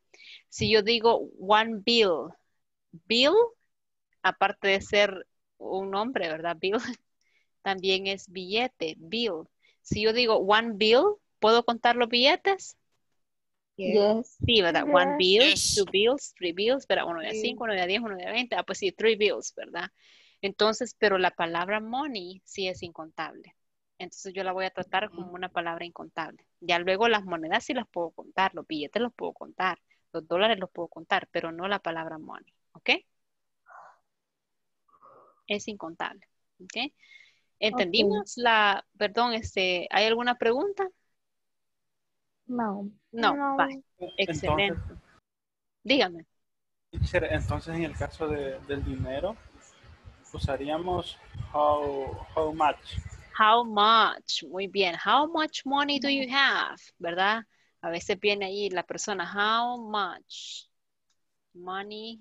Si yo digo one bill, bill, aparte de ser un nombre, ¿verdad? Bill, también es billete, bill. Si yo digo one bill, ¿puedo contar los billetes? Yes. Sí, ¿verdad? One bill, Yes. two bills, three bills, ¿verdad? Uno de a Sí. cinco, uno de a diez, uno de a veinte. Ah, pues sí, three bills, ¿verdad? Entonces, pero la palabra money sí es incontable. Entonces yo la voy a tratar como una palabra incontable. Ya luego las monedas sí las puedo contar, los billetes los puedo contar, los dólares los puedo contar, pero no la palabra money, ¿ok? Es incontable, ¿ok? ¿Entendimos la, perdón, este, ¿hay alguna pregunta? No. No. Excelente. Entonces, Dígame. teacher, entonces en el caso de- del dinero, usaríamos how, how much. How much? Muy bien. How much money do you have? ¿Verdad? A veces viene ahí la persona, how much money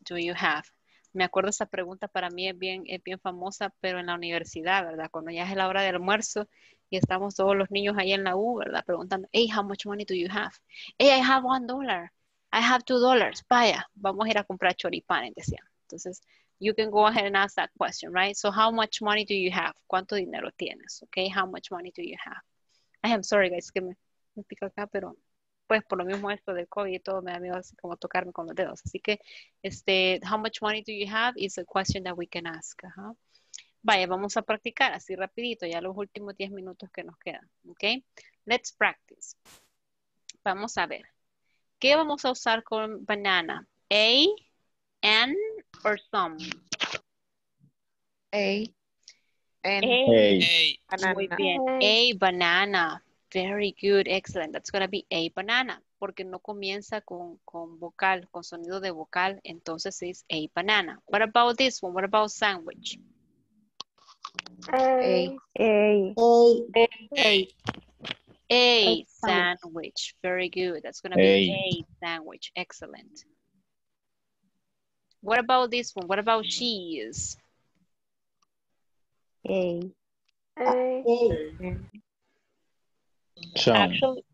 do you have? Me acuerdo esa pregunta para mí es bien, es bien famosa, pero en la universidad, ¿verdad? Cuando ya es la hora del almuerzo y estamos todos los niños ahí en la U, ¿verdad? Preguntando, hey, how much money do you have? Hey, I have one dollar. I have two dollars. Vaya, vamos a ir a comprar choripanes, decían. Entonces, you can go ahead and ask that question, right? So how much money do you have? ¿Cuánto dinero tienes? Okay, how much money do you have? I am sorry, guys, que me, pico acá, pero pues por lo mismo esto del COVID y todo me da miedo así como tocarme con los dedos. Así que, este, how much money do you have is a question that we can ask. ajá. Vaya, vamos a practicar así rapidito, ya los últimos 10 minutos que nos quedan, ¿ok? Let's practice. Vamos a ver. ¿Qué vamos a usar con banana? A, N, or some? A. N. A. Hey. Muy Banana. bien. A banana. Very good. Excellent. That's going to be a banana. Porque no comienza con, con vocal, con sonido de vocal. Entonces es a banana. What about this one? What about sandwich? A. A. Hey. A sandwich. sandwich. Very good. That's going to be a sandwich. Excellent. What about this one? What about cheese? A. A. Some. Actually,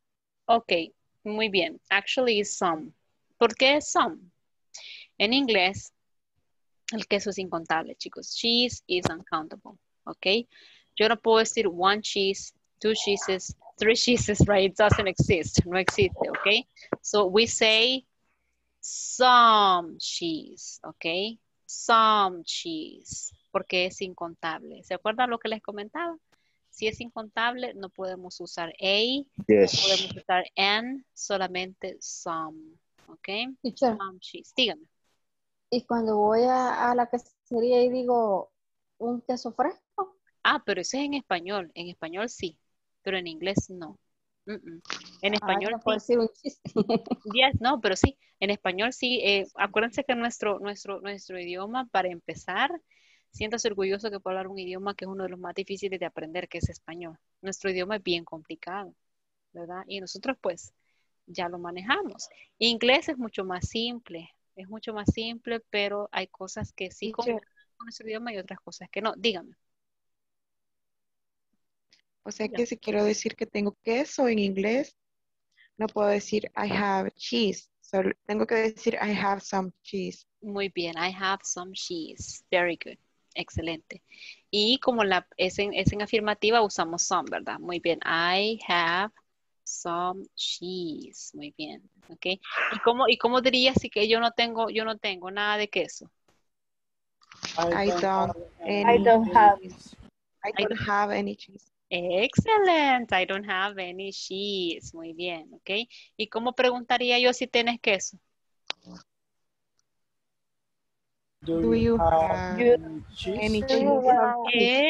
ok, muy bien. Actually is some. ¿Por qué some? En inglés, el queso es incontable, chicos. Cheese is uncountable, ok? Yo no puedo decir one cheese, two cheeses, three cheeses, right? It doesn't exist. No existe, ok? So we say some cheese, ok? Some cheese, porque es incontable. ¿Se acuerdan lo que les comentaba? Si es incontable, no podemos usar a, no Yes. podemos usar an, solamente some. ¿Ok? Teacher, Some cheese. Dígame. y cuando voy a, a la quesería y digo un queso fresco, Ah, pero ese es en español. En español sí, pero en inglés no. En ah, español no sí. un. Yes, no, pero sí. En español sí. eh, acuérdense que nuestro, nuestro, nuestro idioma, para empezar, siéntase orgulloso que puedo hablar un idioma que es uno de los más difíciles de aprender, que es español. Nuestro idioma es bien complicado, ¿verdad? Y nosotros pues ya lo manejamos. Inglés es mucho más simple, es mucho más simple, pero hay cosas que sí con nuestro idioma y otras cosas que no. Dígame. O sea que si quiero decir que tengo queso en inglés, no puedo decir I have cheese. Solo tengo que decir I have some cheese. Muy bien, I have some cheese. Very good. Excelente. Y como la, es, en, es en afirmativa, usamos some, ¿verdad? Muy bien. I have some cheese. Muy bien. ¿Ok? ¿Y cómo, y cómo diría si que yo no tengo, yo no tengo nada de queso? I don't have any I don't have. cheese. I don't have any cheese. Excellent. I don't have any cheese. Muy bien. ¿Ok? ¿Y cómo preguntaría yo si tienes queso? Do you have any cheese? any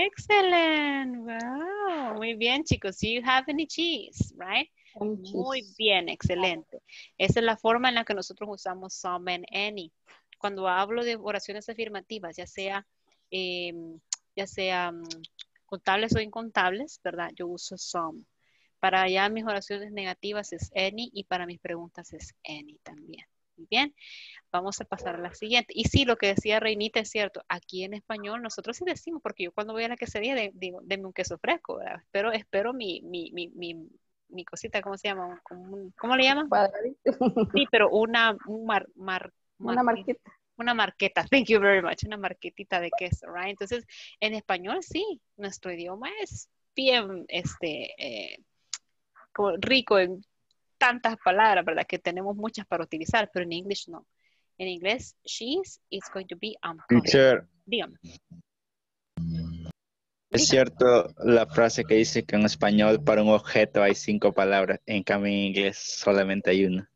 Excellent. Wow. Muy bien, chicos. Do you have any cheese? Right? Muy cheese. bien, excelente. Esa es la forma en la que nosotros usamos some and any. Cuando hablo de oraciones afirmativas, ya sea, em, ya sea mm, contables o incontables, ¿verdad? Yo uso some. Para ya mis oraciones negativas es any y para mis preguntas es any también. Muy bien, vamos a pasar a la siguiente. Y sí, lo que decía Reinita es cierto. Aquí en español nosotros sí decimos, porque yo cuando voy a la quesería de- digo, deme un queso fresco, ¿verdad? Espero, espero mi, mi, mi, mi, mi cosita, ¿cómo se llama? Como un- ¿Cómo le llaman? Sí, pero una, un mar, mar- Una mar- marquita. Una marqueta, thank you very much, una marquetita de queso, right? Entonces, en español sí, nuestro idioma es bien, este, eh, como rico en tantas palabras, ¿verdad? Que tenemos muchas para utilizar, pero en inglés no. En inglés, cheese is going to be uncountable. Teacher, Dígame. es cierto la frase que dice que en español para un objeto hay cinco palabras, en cambio en inglés solamente hay una.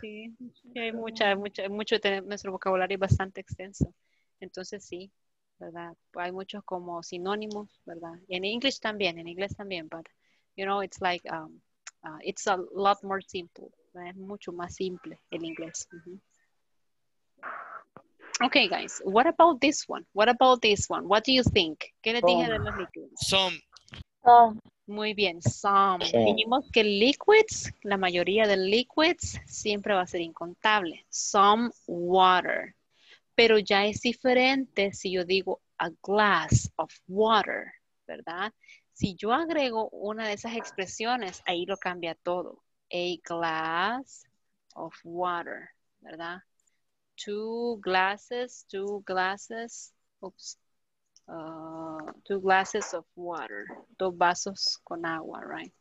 Sí, hay mucha, mucha, mucho, nuestro vocabulario es bastante extenso. Entonces sí, ¿verdad? Hay muchos como sinónimos, ¿verdad? Y en inglés también, en inglés también, but you know, it's like, um, uh, it's a lot more simple. Es mucho más simple el inglés. Ujú. Okay, guys, what about this one? What about this one? What do you think? ¿Qué les dije de los líquidos? Some. Some. Muy bien, some. Some. Dijimos que liquids, la mayoría de liquids siempre va a ser incontable. Some water. Pero ya es diferente si yo digo a glass of water, ¿verdad? Si yo agrego una de esas expresiones, ahí lo cambia todo. A glass of water, ¿verdad? Two glasses, two glasses, oops, uh, two glasses of water, dos vasos con agua, right?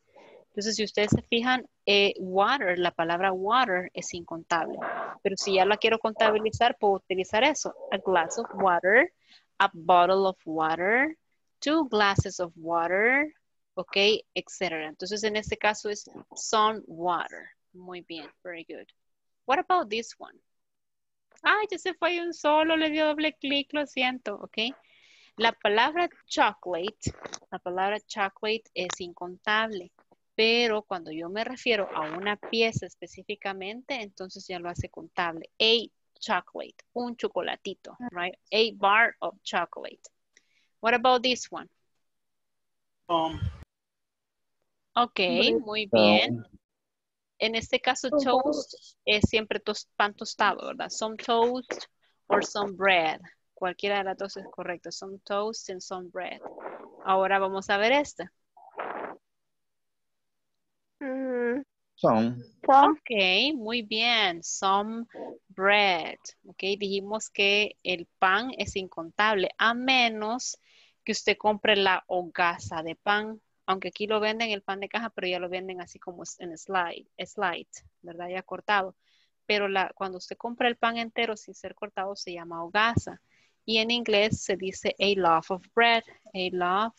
Entonces, si ustedes se fijan, eh, water, la palabra water es incontable. Pero si ya la quiero contabilizar, puedo utilizar eso. A glass of water, a bottle of water, two glasses of water, ok, etc. Entonces, en este caso es some water. Muy bien, very good. What about this one? Ay, ya se fue un solo, le dio doble clic, lo siento, ok. La palabra chocolate, la palabra chocolate es incontable, pero cuando yo me refiero a una pieza específicamente, entonces ya lo hace contable. A chocolate, un chocolatito, right? A bar of chocolate. What about this one? Some. Ok, muy bien. En este caso, toast es siempre tos- pan tostado, ¿verdad? Some toast or some bread. Cualquiera de las dos es correcto. Some toast and some bread. Ahora vamos a ver este. Mm, Some. some. Ok, muy bien. Some bread. Ok, dijimos que el pan es incontable, a menos que usted compre la hogaza de pan. Aunque aquí lo venden el pan de caja, pero ya lo venden así como en slide, slide, ¿verdad? Ya cortado. Pero la, cuando usted compra el pan entero sin ser cortado se llama hogaza. Y en inglés se dice a loaf of bread, a loaf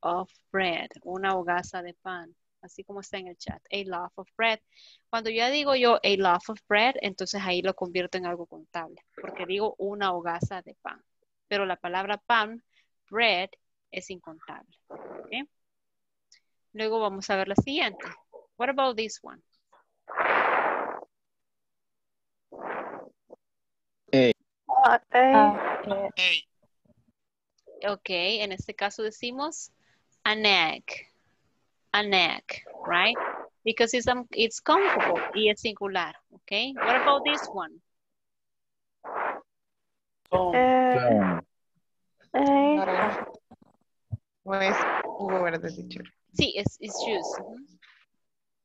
of bread, una hogaza de pan, así como está en el chat, a loaf of bread. Cuando yo digo yo a loaf of bread, entonces ahí lo convierto en algo contable, porque digo una hogaza de pan. Pero la palabra pan, bread, es incontable. Luego vamos a ver la siguiente. What about this one? Uh, a, Ah, eh, Hey. Ok, en este caso decimos an egg. An egg, right? Because it's, um, it's comfortable y es singular, ok? What about this one? A, Naranja. No es teacher. Sí, es it's.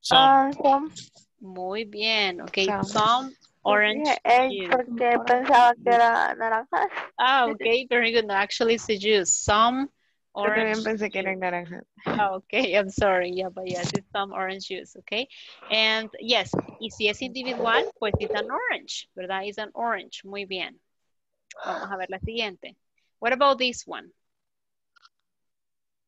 Some. ah, some. Muy bien, ok. Some. Some orange Dije a juice. porque pensaba que era naranja. Ah, ok, very good. No, actually, it's a juice. Some Yo también orange pensé que juice. eran naranjas. Ah, okay, I'm sorry. Yeah, but yes, it's some orange juice, okay? And yes, y si es individual, pues it's an orange, ¿verdad? It's an orange. Muy bien. Vamos a ver la siguiente. What about this one?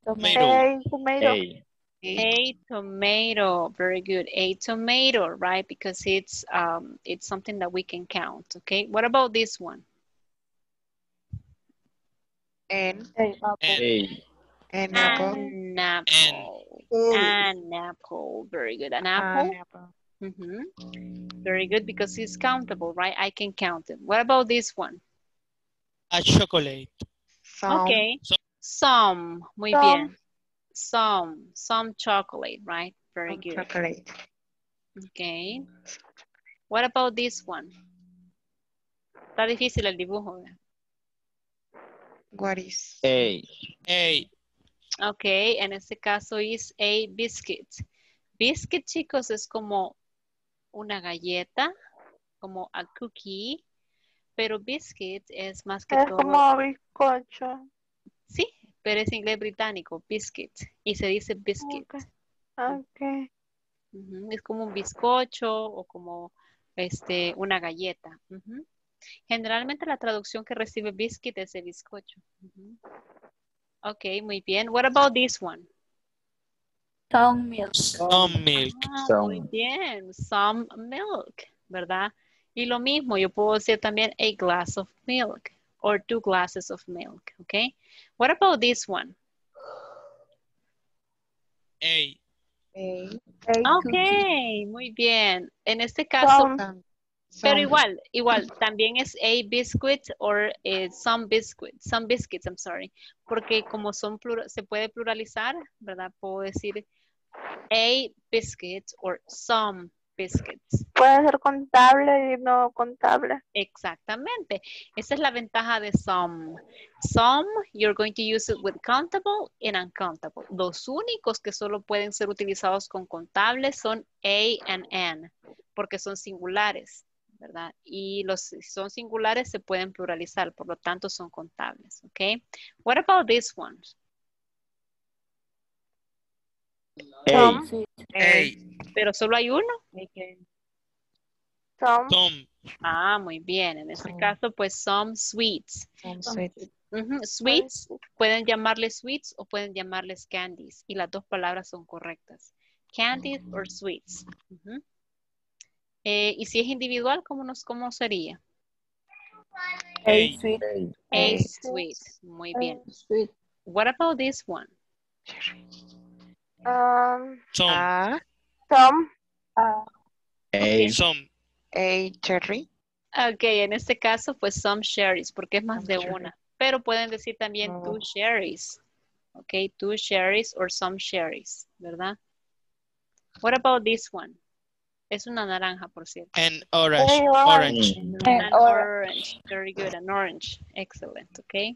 Tomato. A, tomato. A. A tomato. Very good. A tomato, right? Because it's um it's something that we can count, okay? What about this one? En, And. A. en apple. An apple. An apple. Very good. An apple. An apple. Mhm. Very good because it's countable, right? I can count it. What about this one? A chocolate. Some. Okay. Some. Muy Some. bien. Some. Some chocolate, right? Very some good. Chocolate. Okay. What about this one? Está difícil el dibujo. ¿verdad? What is? A. A. Ok, en este caso es a biscuit. Biscuit, chicos, es como una galleta, como a cookie, pero biscuit es más que Es todo. como bizcocho. Sí, pero es inglés británico, biscuit, y se dice biscuit. Ok. Ok. Ujú, Es como un bizcocho o como este, una galleta. Generalmente la traducción que recibe biscuit es de bizcocho. Ujú. Ok, muy bien. What about this one? Some milk. Some milk. Ah, muy bien. Some milk, ¿verdad? Y lo mismo, yo puedo decir también a glass of milk or two glasses of milk, ¿ok? What about this one? A. A, Ok, muy bien. En este caso, Some. some, pero some, igual, igual, también es a biscuit or eh, some biscuits, some biscuits, I'm sorry, porque como son plura- se puede pluralizar, ¿verdad? Puedo decir a biscuit or some biscuits. Puede ser contable y no contable. Exactamente. Esa es la ventaja de some. Some, you're going to use it with countable and uncountable. Los únicos que solo pueden ser utilizados con contables son a and n, porque son singulares, ¿verdad? Y los si son singulares se pueden pluralizar, por lo tanto son contables, ¿ok? What about this one? A, Pero solo hay uno. Tom, Ah, muy bien. En este caso, pues some sweets. some sweets. Sweets pueden llamarles sweets o pueden llamarles candies y las dos palabras son correctas. Candies or sweets. Ujú. Eh, y si es individual, ¿cómo, nos, cómo sería? A, sweet. A sweet. Muy bien. Sweet. What about this one? Um, Tom, A, some. Ah, A, some, a cherry. Ok, en este caso, pues some sherries, porque es más Some de cherries. una. Pero pueden decir también Oh. two sherries. Ok, two sherries or some sherries, ¿verdad? What about this one? Es una naranja, por cierto. and orange, Hey, orange, and An orange. orange. Very good. An orange. Excellent. Okay.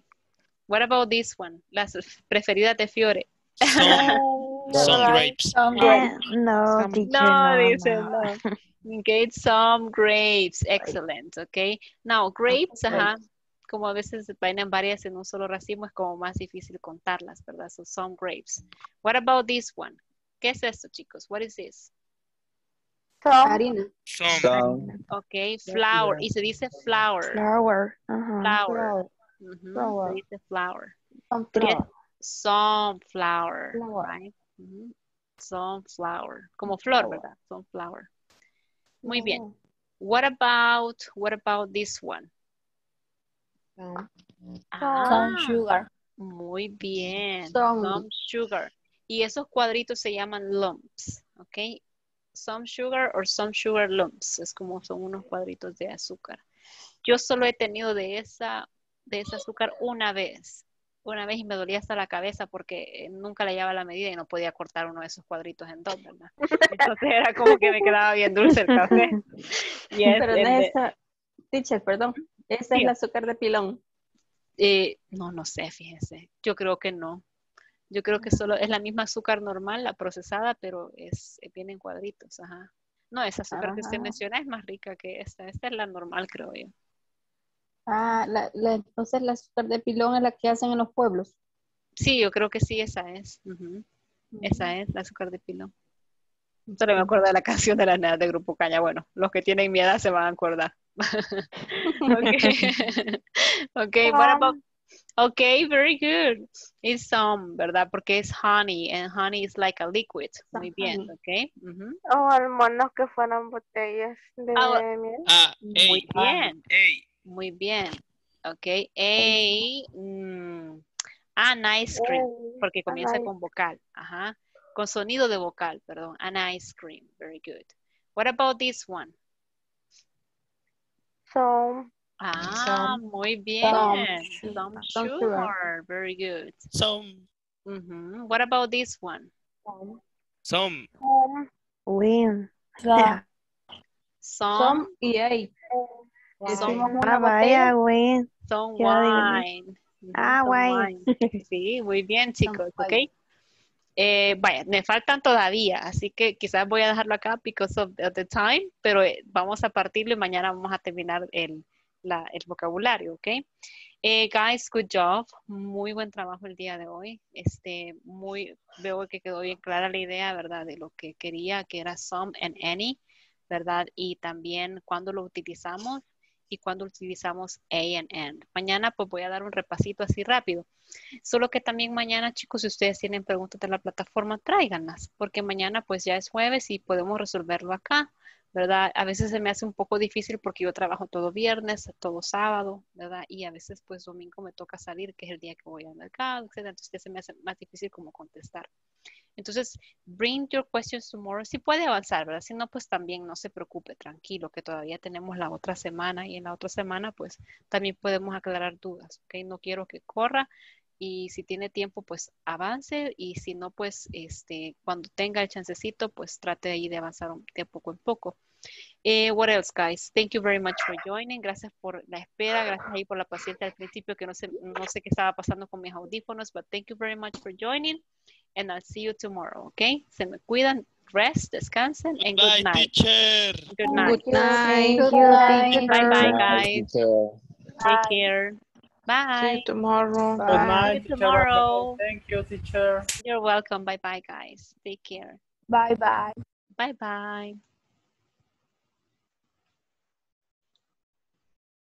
What about this one? Las preferidas de Fiore. some, some grapes, Some grapes. no, Some- teacher, No, no, dice no. no. Okay, some grapes. Excellent. Okay. Now, grapes, ajá. Como a veces vienen varias en un solo racimo, es como más difícil contarlas, ¿verdad? So, some grapes. What about this one? ¿Qué es esto, chicos? What is this? Some. Harina. some, some, Okay, flour. Y se dice flower. Flower. Ajá. Flower. Ujú, Flower. Se dice flower. Some Yes. flour. Sunflower, Flower. Right? Ujú. Sunflower, como flor. ¿verdad? Sunflower. Muy bien. What about, what about this one? Some, Ah, Some sugar. muy bien. Some. Some sugar. Y esos cuadritos se llaman lumps, ¿ok? Some sugar or some sugar lumps. Es como son unos cuadritos de azúcar. Yo solo he tenido de esa, de ese azúcar una vez. Una vez y me dolía hasta la cabeza porque eh, nunca le llevaba la medida y no podía cortar uno de esos cuadritos en dos, ¿verdad? Entonces era como que me quedaba bien dulce el café. Yes, Pero and no es esa, teacher, perdón. Ese es el azúcar de pilón. Eh, no, no sé, fíjese. Yo creo que no. Yo creo que solo es la misma azúcar normal, la procesada, pero es eh, viene en cuadritos, ajá. No, esa azúcar que usted Ajá. menciona es más rica que esta. Esta es la normal, creo yo. Ah, la, la, entonces el azúcar de pilón es la que hacen en los pueblos. Sí, yo creo que sí, esa es. Ujú. Esa es la azúcar de pilón. Solo me acuerdo de la canción de las nenas de Grupo Caña. Bueno, los que tienen mi edad se van a acordar. okay. okay, what about Okay, very good. It's some, ¿verdad? Porque es honey and honey is like a liquid. Muy bien, honey. okay. ujú. O almohados que fueran botellas de Ah, miel. A, Muy A, bien, A, muy bien. Okay, a, mm, an ice cream, porque comienza con vocal, ajá, con sonido de vocal, perdón, an ice cream, very good. What about this one? Some. Ah, muy bien, some some sugar. very good. some, Ujú. What about this one? some, Some. Win. Some, Some y A. Decimos Ah, una vaya, Ya adiviné. wine. Ah, wine. Sí, muy bien, chicos, ¿ok? Eh, vaya, me faltan todavía, así que quizás voy a dejarlo acá because of, of the time, pero eh, vamos a partirlo y mañana vamos a terminar el, la- el vocabulario, ¿ok? Eh, guys, good job. Muy buen trabajo el día de hoy. Este, muy, veo que quedó bien clara la idea, ¿verdad? De lo que quería, que era some and any, ¿verdad? Y también cuando lo utilizamos y cuando utilizamos a and and. Mañana pues voy a dar un repasito así rápido. Solo que también mañana, chicos, si ustedes tienen preguntas de la plataforma, tráiganlas, porque mañana pues ya es jueves y podemos resolverlo acá, ¿verdad? A veces se me hace un poco difícil porque yo trabajo todo viernes, todo sábado, ¿verdad? Y a veces pues domingo me toca salir, que es el día que voy al mercado, etc. Entonces se me hace más difícil como contestar. Entonces, bring your questions tomorrow. Si puede avanzar, ¿verdad? Si no, pues también no se preocupe, tranquilo, que todavía tenemos la otra semana y en la otra semana, pues también podemos aclarar dudas, ¿ok? No quiero que corra y si tiene tiempo, pues avance y si no, pues este, cuando tenga el chancecito, pues trate ahí de avanzar de poco en poco. Eh, what else, guys? Thank you very much for joining. Gracias por la espera. Gracias ahí por la paciencia al principio que no sé, no sé qué estaba pasando con mis audífonos, but thank you very much for joining. And I'll see you tomorrow, okay? Se me cuidan. Rest, descansen, and good Bye, night. teacher. Good night. Good night. Good night. Bye bye, Bye, guys. teacher. Take care. Bye. See Bye. you tomorrow. Good night, See you tomorrow. Thank you, teacher. You're welcome. Bye bye, guys. Take care. Bye bye. Bye bye.